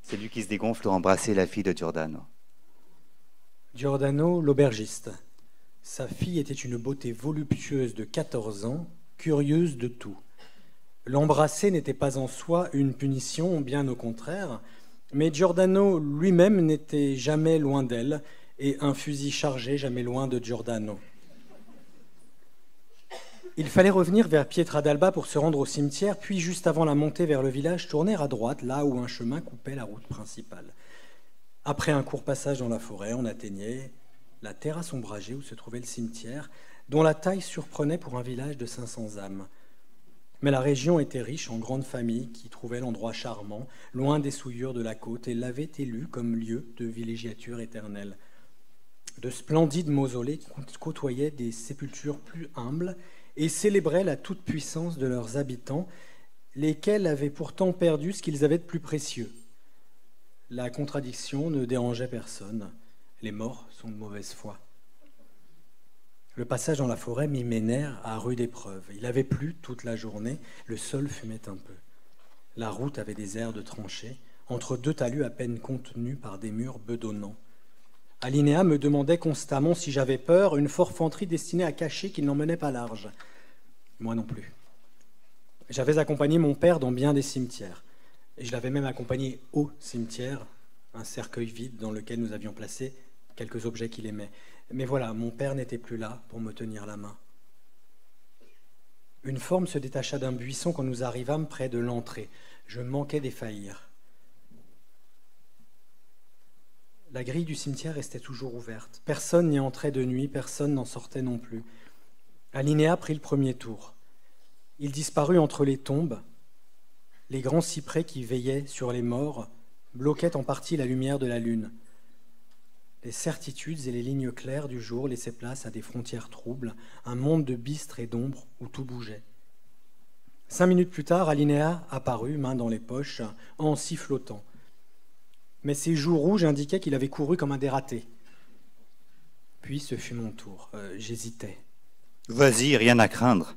[SPEAKER 1] C'est lui qui se dégonfle pour embrasser la fille de Giordano.
[SPEAKER 2] Giordano, l'aubergiste. Sa fille était une beauté voluptueuse de 14 ans, curieuse de tout. L'embrasser n'était pas en soi une punition, bien au contraire, mais Giordano lui-même n'était jamais loin d'elle, et un fusil chargé jamais loin de Giordano. Il fallait revenir vers Pietra d'Alba pour se rendre au cimetière, puis juste avant la montée vers le village, tourner à droite, là où un chemin coupait la route principale. Après un court passage dans la forêt, on atteignait la terrasse ombragée où se trouvait le cimetière, dont la taille surprenait pour un village de 500 âmes. Mais la région était riche en grandes familles qui trouvaient l'endroit charmant, loin des souillures de la côte, et l'avaient élu comme lieu de villégiature éternelle. De splendides mausolées côtoyaient des sépultures plus humbles et célébraient la toute-puissance de leurs habitants, lesquels avaient pourtant perdu ce qu'ils avaient de plus précieux. La contradiction ne dérangeait personne. Les morts sont de mauvaise foi. Le passage dans la forêt mit mes à rude épreuve. Il avait plu toute la journée, le sol fumait un peu. La route avait des airs de tranchées, entre deux talus à peine contenus par des murs bedonnants. Alinéa me demandait constamment si j'avais peur, une forfanterie destinée à cacher qu'il n'en menait pas large. Moi non plus. J'avais accompagné mon père dans bien des cimetières. Et je l'avais même accompagné au cimetière, un cercueil vide dans lequel nous avions placé quelques objets qu'il aimait. Mais voilà, mon père n'était plus là pour me tenir la main. Une forme se détacha d'un buisson quand nous arrivâmes près de l'entrée. Je manquais d'effaillir. La grille du cimetière restait toujours ouverte. Personne n'y entrait de nuit, personne n'en sortait non plus. Alinéa prit le premier tour. Il disparut entre les tombes. Les grands cyprès qui veillaient sur les morts bloquaient en partie la lumière de la lune. Les certitudes et les lignes claires du jour laissaient place à des frontières troubles, un monde de bistre et d'ombre où tout bougeait. Cinq minutes plus tard, Alinéa apparut, main dans les poches, en sifflotant. Mais ses joues rouges indiquaient qu'il avait couru comme un dératé. Puis ce fut mon tour. Euh, j'hésitais.
[SPEAKER 1] Vas-y, rien à craindre.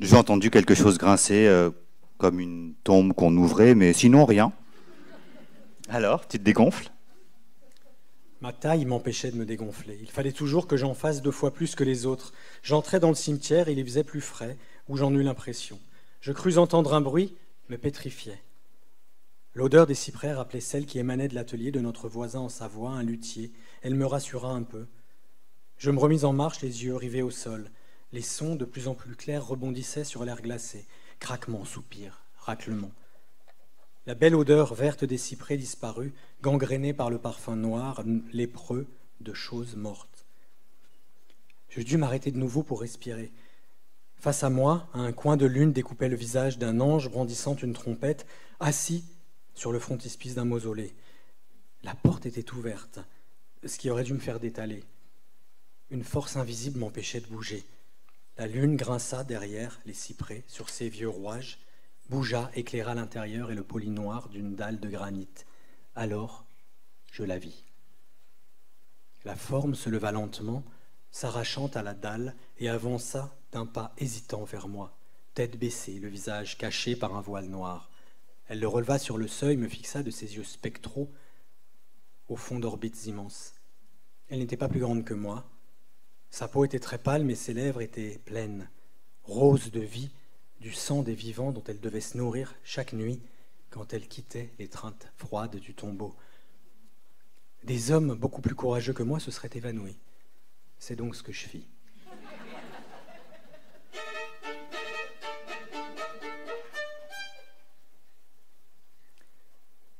[SPEAKER 1] J'ai entendu quelque chose grincer, euh, comme une tombe qu'on ouvrait, mais sinon rien. Alors, tu te dégonfles?
[SPEAKER 2] Ma taille m'empêchait de me dégonfler. Il fallait toujours que j'en fasse deux fois plus que les autres. J'entrais dans le cimetière, il y faisait plus frais, où j'en eus l'impression. Je crus entendre un bruit, me pétrifiait. L'odeur des cyprès rappelait celle qui émanait de l'atelier de notre voisin en Savoie, un luthier. Elle me rassura un peu. Je me remis en marche, les yeux rivés au sol. Les sons, de plus en plus clairs, rebondissaient sur l'air glacé. Craquement, soupir, raclement. La belle odeur verte des cyprès disparut, gangrénée par le parfum noir, lépreux de choses mortes. Je dus m'arrêter de nouveau pour respirer. Face à moi, un coin de lune découpait le visage d'un ange brandissant une trompette, assis sur le frontispice d'un mausolée. La porte était ouverte, ce qui aurait dû me faire détaler. Une force invisible m'empêchait de bouger. La lune grinça derrière les cyprès sur ses vieux rouages bougea, éclaira l'intérieur et le poli noir d'une dalle de granit. Alors, je la vis. La forme se leva lentement, s'arrachant à la dalle, et avança d'un pas hésitant vers moi, tête baissée, le visage caché par un voile noir. Elle le releva sur le seuil, me fixa de ses yeux spectraux au fond d'orbites immenses. Elle n'était pas plus grande que moi. Sa peau était très pâle, mais ses lèvres étaient pleines, roses de vie, du sang des vivants dont elle devait se nourrir chaque nuit quand elle quittait l'étreinte froide du tombeau. Des hommes beaucoup plus courageux que moi se seraient évanouis. C'est donc ce que je fis.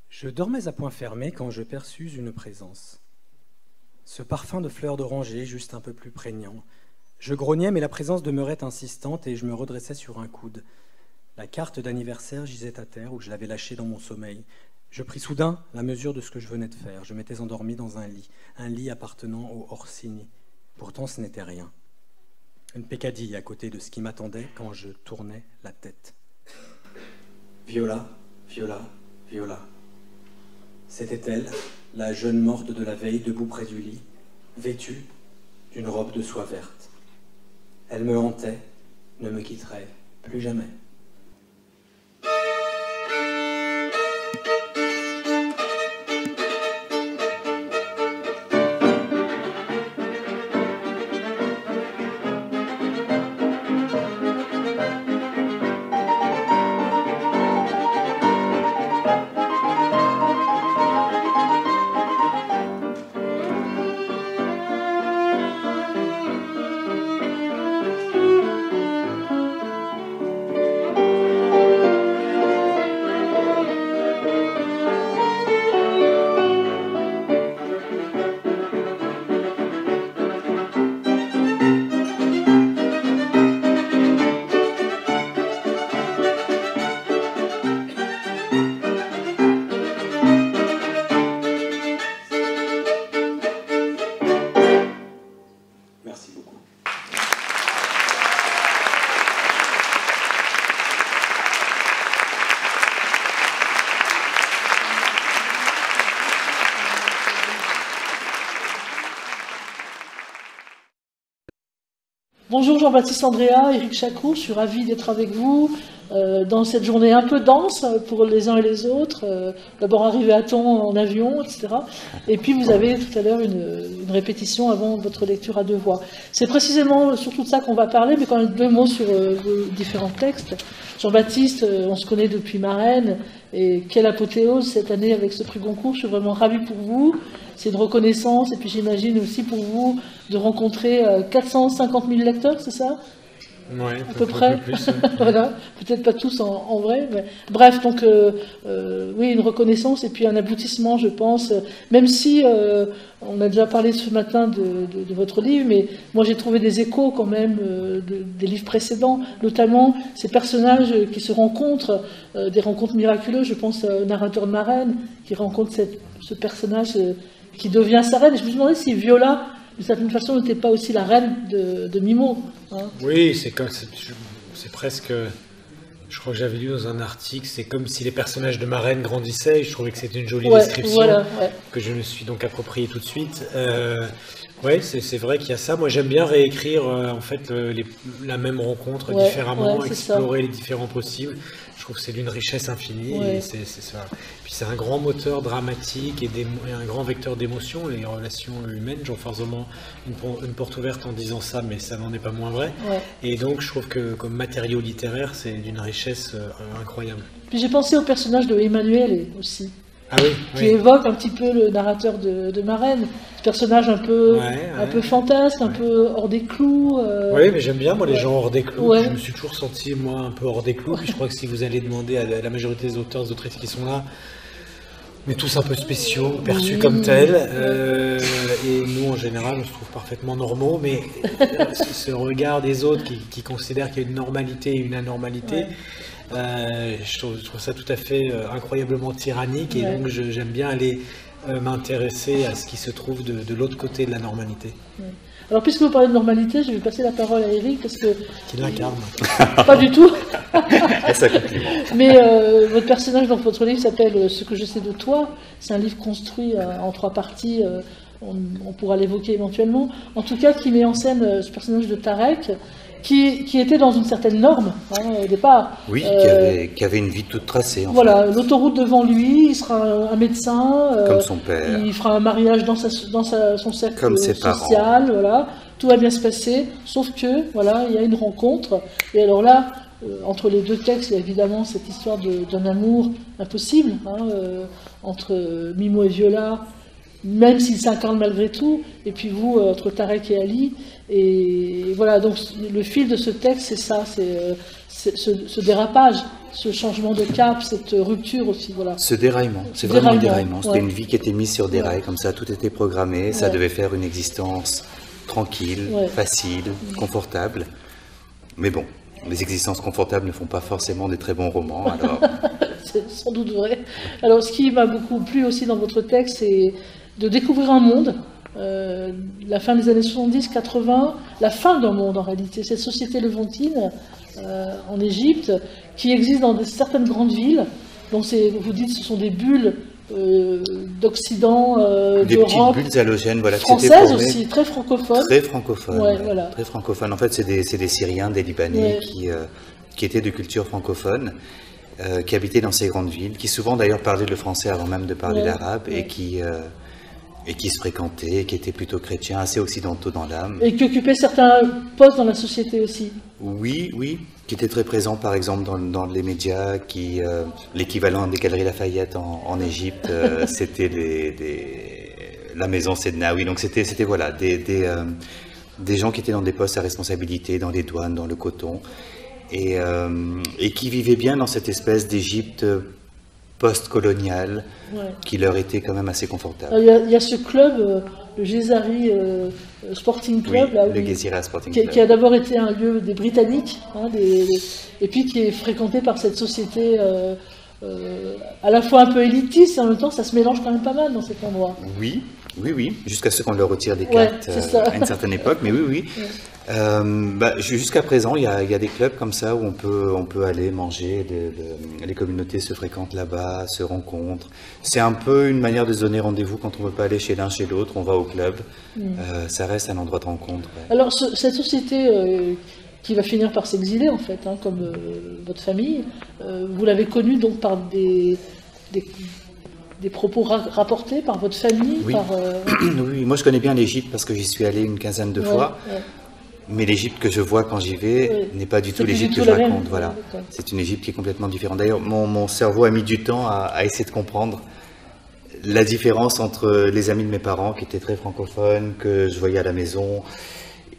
[SPEAKER 2] Je dormais à point fermé quand je perçus une présence. Ce parfum de fleurs d'oranger, juste un peu plus prégnant, je grognais, mais la présence demeurait insistante et je me redressais sur un coude. La carte d'anniversaire gisait à terre où je l'avais lâchée dans mon sommeil. Je pris soudain la mesure de ce que je venais de faire. Je m'étais endormi dans un lit, un lit appartenant au Orsini. Pourtant, ce n'était rien. Une pécadille à côté de ce qui m'attendait quand je tournais la tête. Viola, Viola, Viola. C'était elle, la jeune morte de la veille, debout près du lit, vêtue d'une robe de soie verte. Elle me hantait, ne me quitterait plus jamais.
[SPEAKER 3] Jean-Baptiste Andrea, Eric Chacrou, je suis ravie d'être avec vous euh, dans cette journée un peu dense pour les uns et les autres. Euh, d'abord arrivé à temps en avion, etc. Et puis vous avez tout à l'heure une, répétition avant votre lecture à deux voix. C'est précisément sur tout ça qu'on va parler, mais quand même deux mots sur euh, vos différents textes. Jean-Baptiste, on se connaît depuis Marraine, et quelle apothéose cette année avec ce prix Goncourt. Je suis vraiment ravie pour vous. C'est une reconnaissance, et puis j'imagine aussi pour vous de rencontrer 450 000 lecteurs, c'est ça?
[SPEAKER 2] Ouais,
[SPEAKER 3] à peu près. voilà, peut-être pas tous en, vrai. Mais... Bref, donc euh, euh, oui, une reconnaissance et puis un aboutissement, je pense. Même si euh, on a déjà parlé ce matin de, votre livre, mais moi j'ai trouvé des échos quand même des livres précédents, notamment ces personnages qui se rencontrent, des rencontres miraculeuses. Je pense au narrateur de Marraine qui rencontre ce personnage qui devient sa reine. Et je me demandais si Viola de certaine façon, n'était pas aussi la reine de, de Mimo.
[SPEAKER 2] Hein. oui, c'est c'est presque. Je crois que j'avais lu dans un article, c'est comme si les personnages de ma reine grandissaient. je trouvais que c'était une jolie description que je me suis donc appropriée tout de suite. Euh, oui, c'est vrai qu'il y a ça. Moi, j'aime bien réécrire euh, en fait la même rencontre différemment, explorer les différents possibles trouve que c'est d'une richesse infinie. Et c'est, ça. Puis c'est un grand moteur dramatique et, un grand vecteur d'émotion. Les relations humaines, j'en forcément une, une, porte ouverte en disant ça, mais ça n'en est pas moins vrai. Et donc je trouve que comme matériau littéraire, c'est d'une richesse euh, incroyable.
[SPEAKER 3] Puis j'ai pensé au personnage de Emmanuel aussi.
[SPEAKER 2] Ah oui,
[SPEAKER 3] qui évoque un petit peu le narrateur de, de Marraine, ce personnage un peu, un peu fantasque, un peu hors des clous.
[SPEAKER 2] Euh. Oui, mais j'aime bien moi les gens hors des clous. Je me suis toujours senti moi un peu hors des clous. Puis je crois que si vous allez demander à la majorité des auteurs, des autrices qui sont là, mais tous un peu spéciaux, perçus comme tels. Euh, et nous, en général, on se trouve parfaitement normaux, mais ce, regard des autres qui, qui considèrent qu'il y a une normalité et une anormalité. Euh, je, trouve, ça tout à fait euh, incroyablement tyrannique et donc j'aime bien aller euh, m'intéresser à ce qui se trouve de, l'autre côté de la normalité.
[SPEAKER 3] Alors, puisque vous parlez de normalité, je vais passer la parole à Eric parce que.
[SPEAKER 2] Qui l'incarne.
[SPEAKER 3] Pas du tout. Mais votre personnage dans votre livre s'appelle Ce que je sais de toi. C'est un livre construit en trois parties. On, on, pourra l'évoquer éventuellement. En tout cas, qui met en scène ce personnage de Tarek, qui, était dans une certaine norme hein, au départ.
[SPEAKER 1] Oui, euh, qui, avait, une vie toute tracée.
[SPEAKER 3] voilà, l'autoroute devant lui, il sera un médecin.
[SPEAKER 1] Euh, Comme son père.
[SPEAKER 3] Il fera un mariage dans, sa, dans son cercle social. Voilà, tout va bien se passer, sauf que voilà, il y a une rencontre. Et alors là, euh, entre les deux textes, il y a évidemment cette histoire d'un amour impossible hein, entre Mimo et Viola, même s'ils s'incarnent malgré tout, et puis vous, entre Tarek et Ali. Et voilà, donc le fil de ce texte, c'est ça, c'est euh, ce, dérapage, ce changement de cap, cette rupture aussi. Voilà.
[SPEAKER 1] Ce déraillement, c'est vraiment un déraillement. C'était une vie qui était mise sur des rails, comme ça, tout était programmé, ça devait faire une existence tranquille, facile, confortable. Mais bon, les existences confortables ne font pas forcément des très bons romans, alors...
[SPEAKER 3] c'est sans doute vrai. Alors, ce qui m'a beaucoup plu aussi dans votre texte, c'est de découvrir un monde euh, la fin des années 70-80, la fin d'un monde en réalité. Cette société levantine euh, en Égypte, qui existe dans certaines grandes villes, dont vous dites ce sont des bulles euh, d'Occident, d'Europe,
[SPEAKER 1] bulles halogènes, voilà,
[SPEAKER 3] françaises aussi, très francophones.
[SPEAKER 1] Très francophones, très francophones. En fait, c'est des, des, Syriens, des Libanais qui, qui étaient de culture francophone. qui habitaient dans ces grandes villes, qui souvent d'ailleurs parlaient le français avant même de parler l'arabe, et qui, et qui se fréquentaient, qui étaient plutôt chrétiens, assez occidentaux dans l'âme.
[SPEAKER 3] Et qui occupaient certains postes dans la société aussi.
[SPEAKER 1] Oui, oui, qui étaient très présents par exemple dans, dans les médias, qui euh, l'équivalent des galeries Lafayette en, en Égypte, euh, c'était la maison Sednaoui. Donc c'était, c'était voilà, des, des, euh, des, gens qui étaient dans des postes à responsabilité, dans les douanes, dans le coton, et, et qui vivaient bien dans cette espèce d'Égypte post-colonial qui leur était quand même assez confortable.
[SPEAKER 3] Il y, a, ce club, euh, le Gézari euh, Sporting Club, là,
[SPEAKER 1] le Sporting
[SPEAKER 3] qui, Club. qui, a d'abord été un lieu des Britanniques, hein, et puis qui est fréquenté par cette société euh, à la fois un peu élitiste, et en même temps ça se mélange quand même pas mal dans cet endroit.
[SPEAKER 1] Oui, Oui, oui, jusqu'à ce qu'on leur retire des cartes euh, à une certaine époque, mais oui, oui. Euh, bah, jusqu'à présent, il y, a, il y a des clubs comme ça où on peut, on peut aller manger, de- de- les communautés se fréquentent là-bas, se rencontrent. C'est un peu une manière de se donner rendez-vous quand on ne veut pas aller chez l'un, chez l'autre, on va au club. Euh, ça reste un endroit de rencontre. ouais.
[SPEAKER 3] Alors, ce- cette société qui va finir par s'exiler, en fait, hein, comme votre famille, vous l'avez connue donc par des, des, des propos ra- rapportés par votre famille
[SPEAKER 1] Oui.
[SPEAKER 3] par, euh,
[SPEAKER 1] oui, moi je connais bien l'Égypte parce que j'y suis allé une quinzaine de
[SPEAKER 3] ouais,
[SPEAKER 1] fois.
[SPEAKER 3] ouais.
[SPEAKER 1] Mais l'Égypte que je vois quand j'y vais
[SPEAKER 3] Ouais.
[SPEAKER 1] n'est pas du tout l'Égypte que je
[SPEAKER 3] même.
[SPEAKER 1] raconte. Voilà. C'est une Égypte qui est complètement différente. D'ailleurs, mon, mon cerveau a mis du temps à, à essayer de comprendre la différence entre les amis de mes parents qui étaient très francophones, que je voyais à la maison,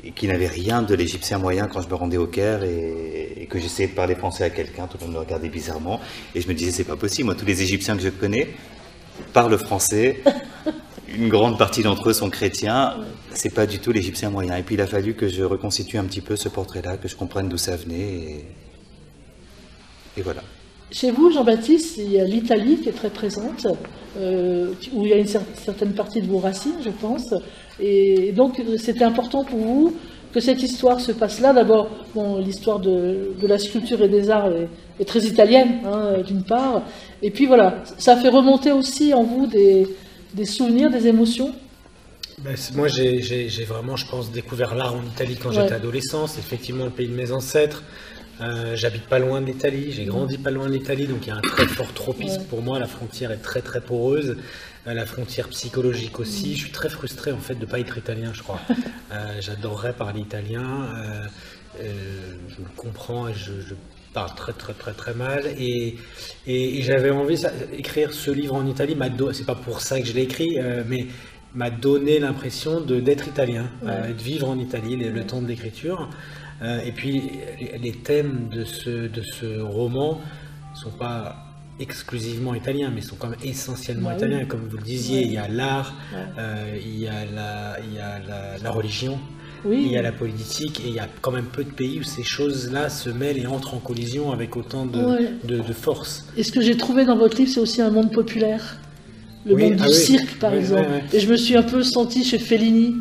[SPEAKER 1] et qui n'avaient rien de l'égyptien moyen quand je me rendais au Caire et, et que j'essayais de parler français à quelqu'un, tout le monde me regardait bizarrement. Et je me disais, c'est pas possible. Moi, tous les Égyptiens que je connais parlent français. Une grande partie d'entre eux sont chrétiens. C'est pas du tout l'égyptien moyen. Et puis il a fallu que je reconstitue un petit peu ce portrait-là, que je comprenne d'où ça venait. Et, voilà.
[SPEAKER 3] Chez vous, Jean-Baptiste, il y a l'Italie qui est très présente, euh, où il y a une cer- certaine partie de vos racines, je pense. Et donc, c'était important pour vous que cette histoire se passe là. D'abord, bon, l'histoire de, de la sculpture et des arts est, est très italienne, hein, d'une part. Et puis voilà, ça fait remonter aussi en vous des, des souvenirs, des émotions.
[SPEAKER 2] Ben, moi, j'ai vraiment, je pense, découvert l'art en Italie quand
[SPEAKER 3] Ouais.
[SPEAKER 2] j'étais adolescent. C'est effectivement le pays de mes ancêtres. Euh, J'habite pas loin de l'Italie, j'ai grandi pas loin de l'Italie, donc il y a un très fort tropisme
[SPEAKER 3] Ouais.
[SPEAKER 2] pour moi. La frontière est très très poreuse, Euh, la frontière psychologique aussi. Je suis très frustré en fait de pas être italien, je crois. Euh, J'adorerais parler italien. euh, euh, je le comprends et je, je parle très très très très mal. Et, et, et j'avais envie d'écrire ce livre en Italie. do- C'est pas pour ça que je l'ai écrit, mais m'a donné l'impression d'être italien, de vivre en Italie, le, le temps de l'écriture. Et puis les, les thèmes de ce, de ce roman sont pas exclusivement italiens, mais sont quand même essentiellement
[SPEAKER 3] Bah oui.
[SPEAKER 2] italiens. Comme vous le disiez,
[SPEAKER 3] Ouais.
[SPEAKER 2] il y a l'art,
[SPEAKER 3] Ouais.
[SPEAKER 2] euh, il y a, la, il y a la, la religion,
[SPEAKER 3] Oui,
[SPEAKER 2] il y a la politique, et il y a quand même peu de pays où ces choses-là se mêlent et entrent en collision avec autant de,
[SPEAKER 3] Ouais.
[SPEAKER 2] de, de force.
[SPEAKER 3] Et ce que j'ai trouvé dans votre livre, c'est aussi un monde populaire. Le
[SPEAKER 2] Oui,
[SPEAKER 3] monde
[SPEAKER 2] ah
[SPEAKER 3] du
[SPEAKER 2] oui.
[SPEAKER 3] cirque, par exemple. Et je me suis un peu sentie chez Fellini,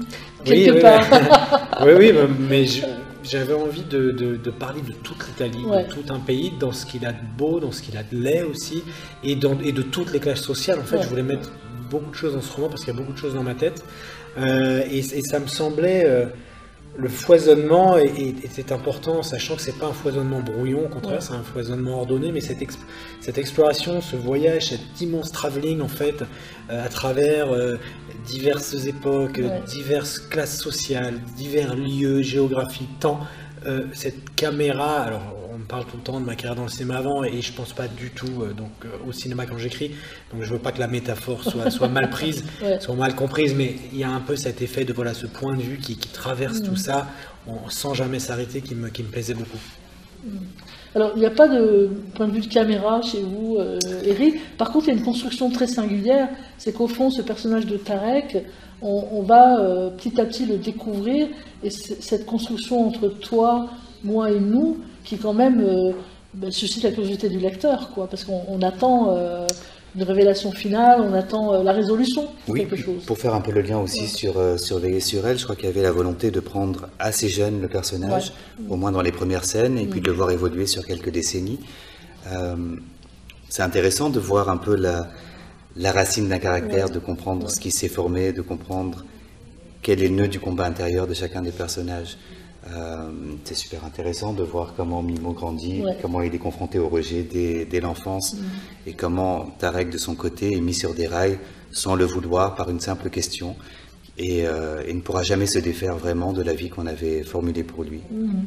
[SPEAKER 3] quelque part.
[SPEAKER 2] oui, oui, mais- mais je- j'avais envie de, de- de parler de toute l'Italie,
[SPEAKER 3] Ouais.
[SPEAKER 2] de tout un pays, dans ce qu'il a de beau, dans ce qu'il a de laid aussi, et, dans- et de toutes les classes sociales. En fait,
[SPEAKER 3] Ouais.
[SPEAKER 2] je voulais mettre beaucoup de choses dans ce roman parce qu'il y a beaucoup de choses dans ma tête. Euh, et, et ça me semblait. euh, le foisonnement était important, sachant que c'est pas un foisonnement brouillon, au contraire,
[SPEAKER 3] Ouais.
[SPEAKER 2] c'est un foisonnement ordonné, mais cette, ex- cette exploration, ce voyage, cet immense travelling en fait, euh, à travers euh, diverses époques,
[SPEAKER 3] Ouais.
[SPEAKER 2] diverses classes sociales, divers lieux géographiques, temps. euh, cette caméra, alors on me parle tout le temps de ma carrière dans le cinéma avant et je pense pas du tout euh, donc euh, au cinéma quand j'écris, donc je veux pas que la métaphore soit, soit mal prise,
[SPEAKER 3] Ouais.
[SPEAKER 2] soit mal comprise, mais il y a un peu cet effet de voilà ce point de vue qui, qui traverse
[SPEAKER 3] Mm.
[SPEAKER 2] tout ça en- sans jamais s'arrêter qui me, qui me plaisait beaucoup.
[SPEAKER 3] Alors, il n'y a pas de point de vue de caméra chez vous, euh, Eric. Par contre, il y a une construction très singulière. C'est qu'au fond, ce personnage de Tarek, on, on va euh, petit à petit le découvrir. Et cette construction entre toi, moi et nous, qui quand même euh, ben, suscite la curiosité du lecteur, quoi. Parce qu'on on attend euh, une révélation finale, on attend euh, la résolution de
[SPEAKER 1] Oui,
[SPEAKER 3] quelque chose.
[SPEAKER 1] pour faire un peu le lien aussi
[SPEAKER 3] Ouais.
[SPEAKER 1] sur, euh, sur elle, je crois qu'il y avait la volonté de prendre assez jeune le personnage, au moins dans les premières scènes, et puis de le voir évoluer sur quelques décennies. Euh, c'est intéressant de voir un peu la, la racine d'un caractère,
[SPEAKER 3] Ouais.
[SPEAKER 1] de comprendre ce qui s'est formé, de comprendre quel est le nœud du combat intérieur de chacun des personnages. Euh, c'est super intéressant de voir comment Mimo grandit,
[SPEAKER 3] Ouais.
[SPEAKER 1] comment il est confronté au rejet dès, dès l'enfance, et comment Tarek, de son côté, est mis sur des rails sans le vouloir par une simple question, et, euh, et ne pourra jamais se défaire vraiment de la vie qu'on avait formulée pour lui.
[SPEAKER 3] Mhm, mhm,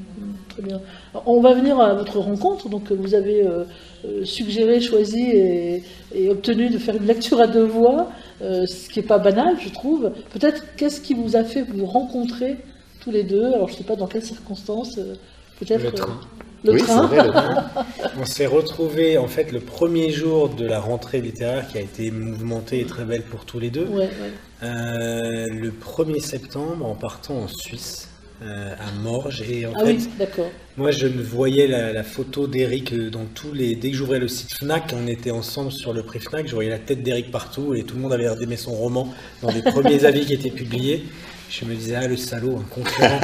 [SPEAKER 3] très bien. On va venir à votre rencontre. Donc, vous avez euh, euh, suggéré, choisi et, et obtenu de faire une lecture à deux voix, euh, ce qui n'est pas banal, je trouve. Peut-être qu'est-ce qui vous a fait vous rencontrer tous les deux Alors, je ne sais pas dans quelles circonstances. euh, Peut-être
[SPEAKER 2] Le
[SPEAKER 3] euh,
[SPEAKER 2] train.
[SPEAKER 3] le
[SPEAKER 1] oui,
[SPEAKER 3] train.
[SPEAKER 1] c'est vrai, le train.
[SPEAKER 2] On s'est retrouvés en fait le premier jour de la rentrée littéraire qui a été mouvementée et très belle pour tous les deux.
[SPEAKER 3] Ouais, ouais.
[SPEAKER 2] Euh, le 1er septembre en partant en Suisse. euh, à Morges. Et en
[SPEAKER 3] Ah
[SPEAKER 2] fait,
[SPEAKER 3] oui, d'accord.
[SPEAKER 2] moi, je me voyais la, la photo d'Eric dans tous les. Dès que j'ouvrais le site Fnac, on était ensemble sur le prix Fnac, je voyais la tête d'Eric partout et tout le monde avait l'air d'aimer son roman dans les premiers avis qui étaient publiés. Je me disais, ah, le salaud, un concurrent.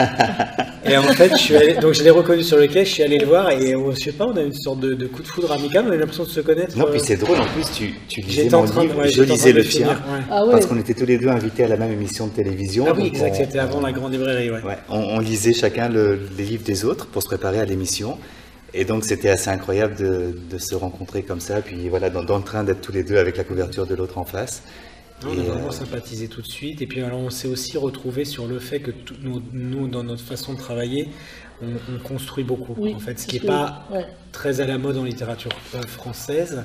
[SPEAKER 2] et en fait, je suis allé, donc je l'ai reconnu sur le quai, je suis allé le voir et oh, je sais pas, on a une sorte de, de coup de foudre amical, on a l'impression de se connaître.
[SPEAKER 1] Non,
[SPEAKER 2] euh,
[SPEAKER 1] puis c'est drôle, en plus, tu, tu lisais
[SPEAKER 2] J'étais en
[SPEAKER 1] mon
[SPEAKER 2] train de,
[SPEAKER 1] livre,
[SPEAKER 2] ouais,
[SPEAKER 1] je lisais le tien,
[SPEAKER 2] ouais.
[SPEAKER 3] Ah ouais.
[SPEAKER 1] parce qu'on était tous les deux invités à la même émission de télévision.
[SPEAKER 2] Ah oui, exact,
[SPEAKER 1] on-
[SPEAKER 2] c'était avant la grande librairie, ouais.
[SPEAKER 1] Ouais, on, on lisait chacun le- les livres des autres pour se préparer à l'émission. Et donc c'était assez incroyable de, de se rencontrer comme ça, puis voilà, dans, dans le train d'être tous les deux avec la couverture de l'autre en face.
[SPEAKER 2] On
[SPEAKER 1] Et,
[SPEAKER 2] a vraiment
[SPEAKER 1] euh,
[SPEAKER 2] sympathisé tout de suite. Et puis alors, on s'est aussi retrouvé sur le fait que tout- nous, nous, dans notre façon de travailler, on, on construit beaucoup.
[SPEAKER 3] Oui,
[SPEAKER 2] en fait, ce qui n'est pas
[SPEAKER 3] ouais.
[SPEAKER 2] très à la mode en littérature euh, française.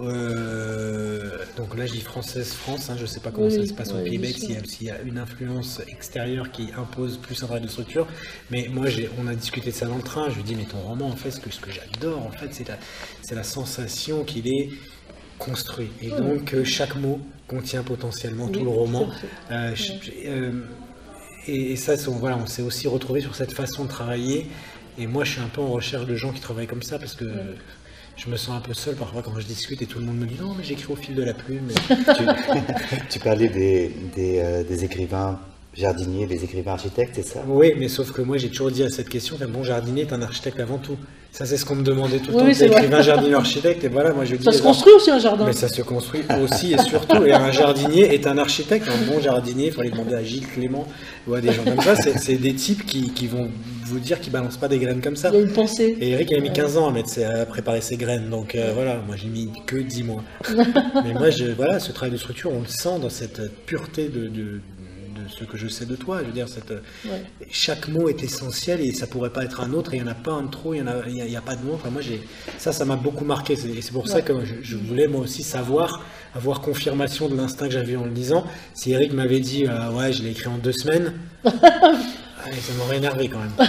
[SPEAKER 2] Euh, donc là, je dis française France. hein, je ne sais pas comment
[SPEAKER 3] Oui,
[SPEAKER 2] ça se passe
[SPEAKER 3] oui,
[SPEAKER 2] au Québec, s'il y, a- y une influence extérieure qui impose plus un travail de structure. Mais moi, on a discuté de ça dans le train. Je lui dis, mais ton roman, en fait, ce que, ce que j'adore, en fait, c'est la, sensation qu'il est construit. Et donc, euh, chaque mot contient potentiellement tout le roman. Euh, euh, et, et ça, c'est- voilà, on s'est aussi retrouvé sur cette façon de travailler. Et moi, je suis un peu en recherche de gens qui travaillent comme ça parce que je me sens un peu seul parfois quand je discute et tout le monde me dit non, mais j'écris au fil de la plume.
[SPEAKER 1] tu, tu parlais des, des, euh, des écrivains jardiniers, des écrivains architectes, c'est ça?
[SPEAKER 2] Oui, mais sauf que moi, j'ai toujours dit à cette question qu'un bon jardinier est un architecte avant tout. Ça, c'est ce qu'on me demandait tout le
[SPEAKER 3] Oui,
[SPEAKER 2] temps. écrivain, jardinier, architecte. Et voilà, moi, je dis.
[SPEAKER 3] Ça se construit aussi un jardin.
[SPEAKER 2] Mais ça se construit aussi et surtout. Et un jardinier est un architecte, un bon jardinier. Il faut aller demander à Gilles Clément ou à des gens comme ça. C'est des types qui, qui vont vous dire qu'ils balancent pas des graines comme ça.
[SPEAKER 3] Il y a une pensée.
[SPEAKER 2] Et Eric, il a mis 15 ans à, mettre ses- à préparer ses graines. Donc euh, voilà, moi j'ai mis que 10 mois. Mais moi, je, voilà, ce travail de structure, on le sent dans cette pureté de ce que je sais de toi. Je veux dire, cette,
[SPEAKER 3] Ouais.
[SPEAKER 2] chaque mot est essentiel et ça pourrait pas être un autre. Il n'y en a pas un de trop, il n'y a, il y y a pas de mot. Enfin, moi, j'ai, ça, ça m'a beaucoup marqué. C'est- Et c'est pour ça que je, je voulais moi aussi savoir, avoir confirmation de l'instinct que j'avais en le lisant. Si Eric m'avait dit, euh, ouais, je l'ai écrit en deux semaines, ouais, ça m'aurait énervé quand même.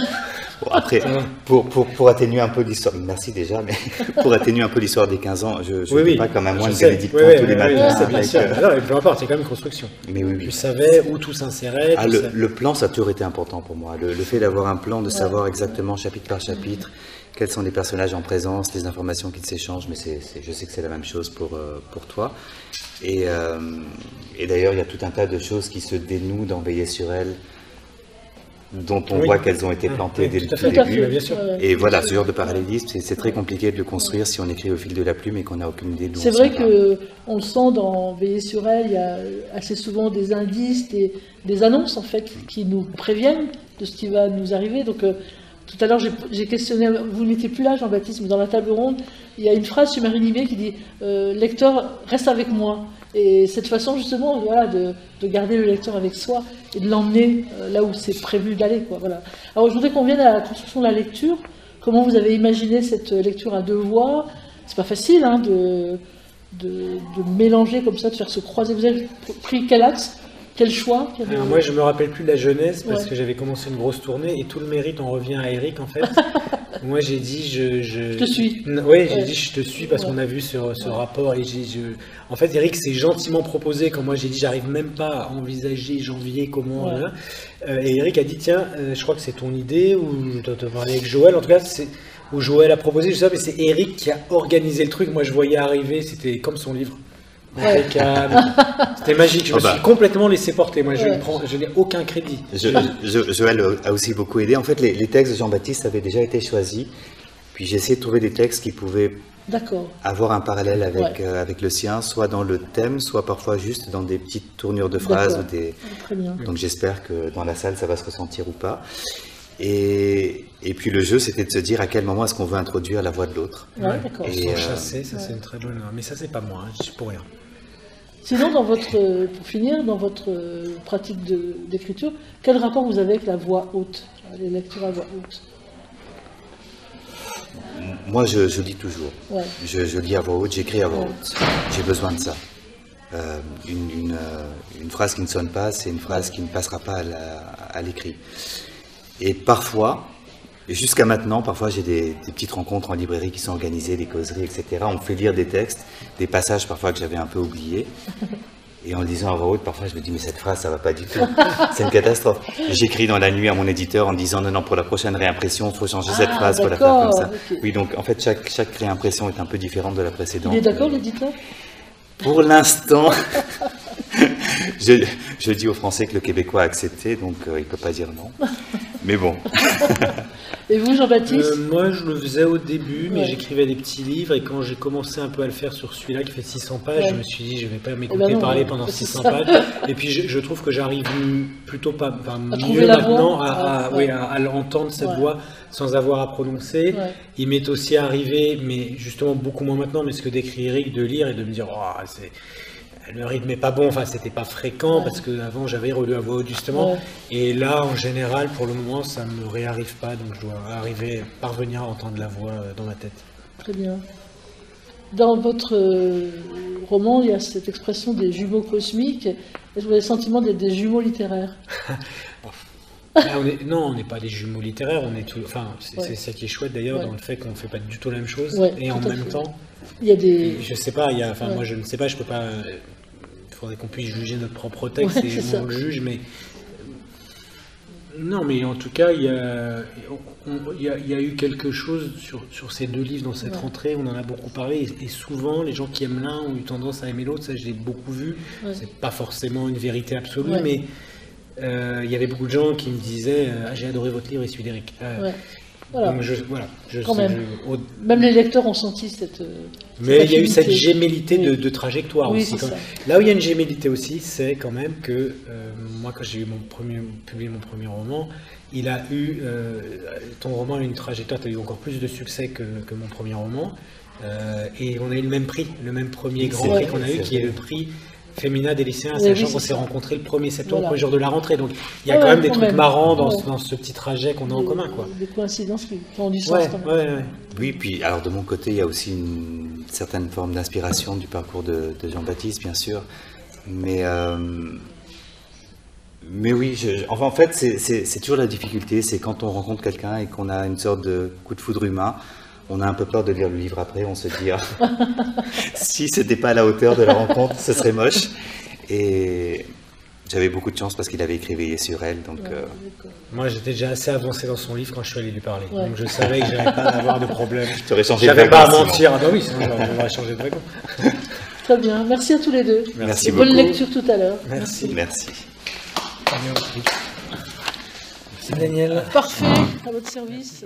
[SPEAKER 1] Bon, après,
[SPEAKER 2] Ah.
[SPEAKER 1] pour, pour, pour atténuer un peu l'histoire, merci déjà, mais pour atténuer un peu l'histoire des 15 ans, je ne
[SPEAKER 2] oui,
[SPEAKER 1] pas comme un moine bénédictin
[SPEAKER 2] Oui, oui,
[SPEAKER 1] tous les matins. avec,
[SPEAKER 2] sûr.
[SPEAKER 1] euh,
[SPEAKER 2] Alors, peu importe, c'est quand même une construction.
[SPEAKER 1] mais oui,
[SPEAKER 2] Tu savais où tout s'insérait.
[SPEAKER 1] Ah, le, plan, ça a toujours été important pour moi. Le, le fait d'avoir un plan, de savoir exactement chapitre par chapitre quels sont les personnages en présence, les informations qui s'échangent, mais c'est, c'est- je sais que c'est la même chose pour, euh, pour toi. Et, euh, et d'ailleurs, il y a tout un tas de choses qui se dénouent dans Veiller sur elle, dont on
[SPEAKER 2] Oui.
[SPEAKER 1] voit qu'elles ont été plantées dès le tout.
[SPEAKER 3] Tout
[SPEAKER 1] début.
[SPEAKER 2] bien sûr.
[SPEAKER 1] Et voilà, ce genre de parallélisme, c'est, très compliqué de le construire si on écrit au fil de la plume et qu'on n'a aucune idée d'où
[SPEAKER 3] C'est vrai
[SPEAKER 1] s'en va.
[SPEAKER 3] que on le sent dans Veiller sur elle, il y a assez souvent des indices, des, des annonces en fait qui nous préviennent de ce qui va nous arriver. Donc euh, tout à l'heure j'ai- questionné, vous n'étiez plus là Jean-Baptiste, mais dans la table ronde, il y a une phrase sur Marie Nimet qui dit euh, lecteur reste avec moi. Et cette façon justement voilà, de, de garder le lecteur avec soi et de l'emmener euh, là où c'est prévu d'aller. Voilà. Alors je voudrais qu'on vienne à la construction de la lecture. Comment vous avez imaginé cette lecture à deux voix? C'est pas facile hein, de, de, de mélanger comme ça, de faire se croiser. Vous avez pris quel axe? Quel choix Quel-
[SPEAKER 2] Alors, moi, je me rappelle plus de la jeunesse parce
[SPEAKER 3] Ouais.
[SPEAKER 2] que j'avais commencé une grosse tournée et tout le mérite en revient à Eric en fait. moi, j'ai dit je, je.
[SPEAKER 3] Je te suis.
[SPEAKER 2] Oui, j'ai
[SPEAKER 3] Ouais.
[SPEAKER 2] dit je te suis parce
[SPEAKER 3] Ouais.
[SPEAKER 2] qu'on a vu ce, ce rapport et j'ai. je- En fait, Eric s'est gentiment proposé quand moi j'ai dit j'arrive même pas à envisager janvier comment. Là. Euh, et Eric a dit tiens, euh, je crois que c'est ton idée ou je dois te parler avec Joël. En tout cas, c'est où Joël a proposé, je sais pas, mais c'est Eric qui a organisé le truc. Moi, je voyais arriver, c'était comme son livre.
[SPEAKER 3] Ouais.
[SPEAKER 2] Impeccable. C'était magique. Je me
[SPEAKER 1] Oh bah.
[SPEAKER 2] suis complètement laissé porter. Moi, je
[SPEAKER 3] Ouais.
[SPEAKER 2] ne prends, je n'ai aucun crédit.
[SPEAKER 1] Je- je- Joël a aussi beaucoup aidé. En fait, les, les textes de Jean-Baptiste avaient déjà été choisis. Puis j'ai essayé de trouver des textes qui pouvaient avoir un parallèle avec,
[SPEAKER 3] Ouais.
[SPEAKER 1] euh, avec le sien, soit dans le thème, soit parfois juste dans des petites tournures de phrases.
[SPEAKER 3] D'accord.
[SPEAKER 1] Ou des...
[SPEAKER 3] Très bien.
[SPEAKER 1] Donc j'espère que dans la salle, ça va se ressentir ou pas. Et, et puis le jeu, c'était de se dire à quel moment est-ce qu'on veut introduire la voix de l'autre.
[SPEAKER 3] Ouais,
[SPEAKER 2] Ouais.
[SPEAKER 1] Et, euh,
[SPEAKER 2] chasser, ça c'est une très bonne. Mais ça, c'est pas moi. hein, Je suis pour rien.
[SPEAKER 3] Sinon, dans votre, euh, pour finir, dans votre euh, pratique d'écriture, quel rapport vous avez avec la voix haute, les lectures à voix haute?
[SPEAKER 1] Moi, je, je lis toujours.
[SPEAKER 3] Ouais.
[SPEAKER 1] Je, je lis à voix haute, j'écris à voix
[SPEAKER 3] Ouais.
[SPEAKER 1] haute. J'ai besoin de ça. Euh, une, une, euh, une phrase qui ne sonne pas, c'est une phrase qui ne passera pas à l'écrit. Et parfois, et jusqu'à maintenant, parfois j'ai des, des petites rencontres en librairie qui sont organisées, des causeries, etc. On me fait lire des textes, des passages parfois que j'avais un peu oubliés. Et en le disant à voix haute, parfois je me dis, mais cette phrase, ça va pas du tout. C'est une catastrophe. J'écris dans la nuit à mon éditeur en disant, non, non, pour la prochaine réimpression, il faut changer cette
[SPEAKER 3] Ah,
[SPEAKER 1] phrase, faut la faire comme ça. Oui, donc en fait, chaque, chaque réimpression est un peu différente de la précédente.
[SPEAKER 3] Il est d'accord, l'éditeur?
[SPEAKER 1] Pour l'instant, je, je dis aux Français que le Québécois a accepté, donc euh, il peut pas dire non. Mais bon,
[SPEAKER 3] Et vous, Jean-Baptiste
[SPEAKER 2] Euh, moi, je le faisais au début, mais
[SPEAKER 3] Ouais.
[SPEAKER 2] j'écrivais des petits livres. Et quand j'ai commencé un peu à le faire sur celui-là qui fait 600 pages,
[SPEAKER 3] Ouais.
[SPEAKER 2] je me suis dit, je vais pas
[SPEAKER 3] Eh
[SPEAKER 2] m'écouter
[SPEAKER 3] ben non,
[SPEAKER 2] parler pendant
[SPEAKER 3] c'est
[SPEAKER 2] 600
[SPEAKER 3] ça.
[SPEAKER 2] pages. Et puis, je, je trouve que j'arrive plutôt pas, enfin, mieux maintenant
[SPEAKER 3] voix.
[SPEAKER 2] à, à-
[SPEAKER 3] Ouais,
[SPEAKER 2] oui,
[SPEAKER 3] ouais.
[SPEAKER 2] à, à l'entendre cette
[SPEAKER 3] Ouais.
[SPEAKER 2] voix sans avoir à prononcer.
[SPEAKER 3] Ouais.
[SPEAKER 2] Il m'est aussi arrivé, mais justement beaucoup moins maintenant, mais ce que décrit Eric, de lire et de me dire, oh, c'est le rythme est pas bon, enfin c'était pas fréquent
[SPEAKER 3] Ouais.
[SPEAKER 2] parce que avant j'avais relu à voix haute justement
[SPEAKER 3] Ouais.
[SPEAKER 2] et là en général pour le moment ça me réarrive pas donc je dois arriver parvenir à entendre la voix euh, dans ma tête.
[SPEAKER 3] Très bien. Dans votre euh, roman, il y a cette expression des jumeaux cosmiques. Est-ce que vous avez le sentiment d'être des jumeaux littéraires?
[SPEAKER 2] Là, on est- non, on n'est pas des jumeaux littéraires, on est tout, enfin c'est
[SPEAKER 3] Ouais.
[SPEAKER 2] ça qui est chouette d'ailleurs
[SPEAKER 3] Ouais.
[SPEAKER 2] dans le fait qu'on fait pas du tout la même chose
[SPEAKER 3] Ouais,
[SPEAKER 2] et en même
[SPEAKER 3] fait.
[SPEAKER 2] temps
[SPEAKER 3] Il y a des...
[SPEAKER 2] je sais pas, il y a, enfin moi je ne sais pas, je peux pas, euh, il faudrait qu'on puisse juger notre propre texte et on le juge mais non, mais en tout cas, il y a, on- on- il y a, il y a eu quelque chose sur, sur ces deux livres dans cette
[SPEAKER 3] Ouais.
[SPEAKER 2] rentrée, on en a beaucoup parlé, et, et souvent, les gens qui aiment l'un ont eu tendance à aimer l'autre, ça je l'ai beaucoup vu.
[SPEAKER 3] Ouais.
[SPEAKER 2] C'est pas forcément une vérité absolue,
[SPEAKER 3] Ouais.
[SPEAKER 2] mais euh, il y avait beaucoup de gens qui me disaient euh, Ah, J'ai adoré votre livre et celui d'Eric. Euh,
[SPEAKER 3] Ouais. Voilà.
[SPEAKER 2] Donc, je, voilà, je
[SPEAKER 3] Quand même.
[SPEAKER 2] je- au-
[SPEAKER 3] Même les lecteurs ont senti cette... euh,
[SPEAKER 2] mais il y a eu cette gémellité de,
[SPEAKER 3] Oui.
[SPEAKER 2] de trajectoire
[SPEAKER 3] Oui,
[SPEAKER 2] aussi. quand. Là où il y a une gémellité aussi, c'est quand même que euh, moi, quand j'ai eu mon premier, publié mon premier roman, il a eu euh, ton roman a eu une trajectoire, tu as eu encore plus de succès que, que mon premier roman, Euh, et on a eu le même prix, le même premier grand prix qu'on a eu, qui est le prix Féminin des lycéens, sachant
[SPEAKER 3] oui,
[SPEAKER 2] qu'on s'est rencontrés le 1er septembre,
[SPEAKER 3] Voilà.
[SPEAKER 2] le jour de la rentrée. Donc il y a
[SPEAKER 3] Ah
[SPEAKER 2] quand
[SPEAKER 3] ouais,
[SPEAKER 2] même des
[SPEAKER 3] quand
[SPEAKER 2] trucs
[SPEAKER 3] même.
[SPEAKER 2] marrants dans,
[SPEAKER 3] Ouais.
[SPEAKER 2] dans ce petit trajet qu'on a en commun. Quoi.
[SPEAKER 3] Des coïncidences qui ont du sens
[SPEAKER 2] Ouais,
[SPEAKER 3] quand même.
[SPEAKER 2] ouais, ouais.
[SPEAKER 1] oui, puis alors de mon côté, il y a aussi une certaine forme d'inspiration du parcours de, de Jean-Baptiste, bien sûr. Mais, euh, mais oui, je- enfin, en fait, c'est toujours la difficulté, c'est quand on rencontre quelqu'un et qu'on a une sorte de coup de foudre humain, on a un peu peur de lire le livre après, on se dit, ah, si c'était pas à la hauteur de la rencontre, ce serait moche. Et j'avais beaucoup de chance parce qu'il avait écrit Veiller sur elle, donc...
[SPEAKER 3] Ouais,
[SPEAKER 1] euh.
[SPEAKER 2] Moi, j'étais déjà assez avancé dans son livre quand je suis allé lui parler.
[SPEAKER 3] Ouais.
[SPEAKER 2] Donc, je savais que j'allais pas avoir de problème.
[SPEAKER 1] aurais changé de
[SPEAKER 2] pas à mentir. Ah bah oui, sinon j'aurais j'aurais changé de wagon.
[SPEAKER 3] Très bien. Merci à tous les deux.
[SPEAKER 1] Merci
[SPEAKER 3] Et bonne
[SPEAKER 1] beaucoup.
[SPEAKER 3] lecture tout à l'heure.
[SPEAKER 2] Merci.
[SPEAKER 1] Merci.
[SPEAKER 2] Merci Daniel.
[SPEAKER 3] Parfait. À votre service.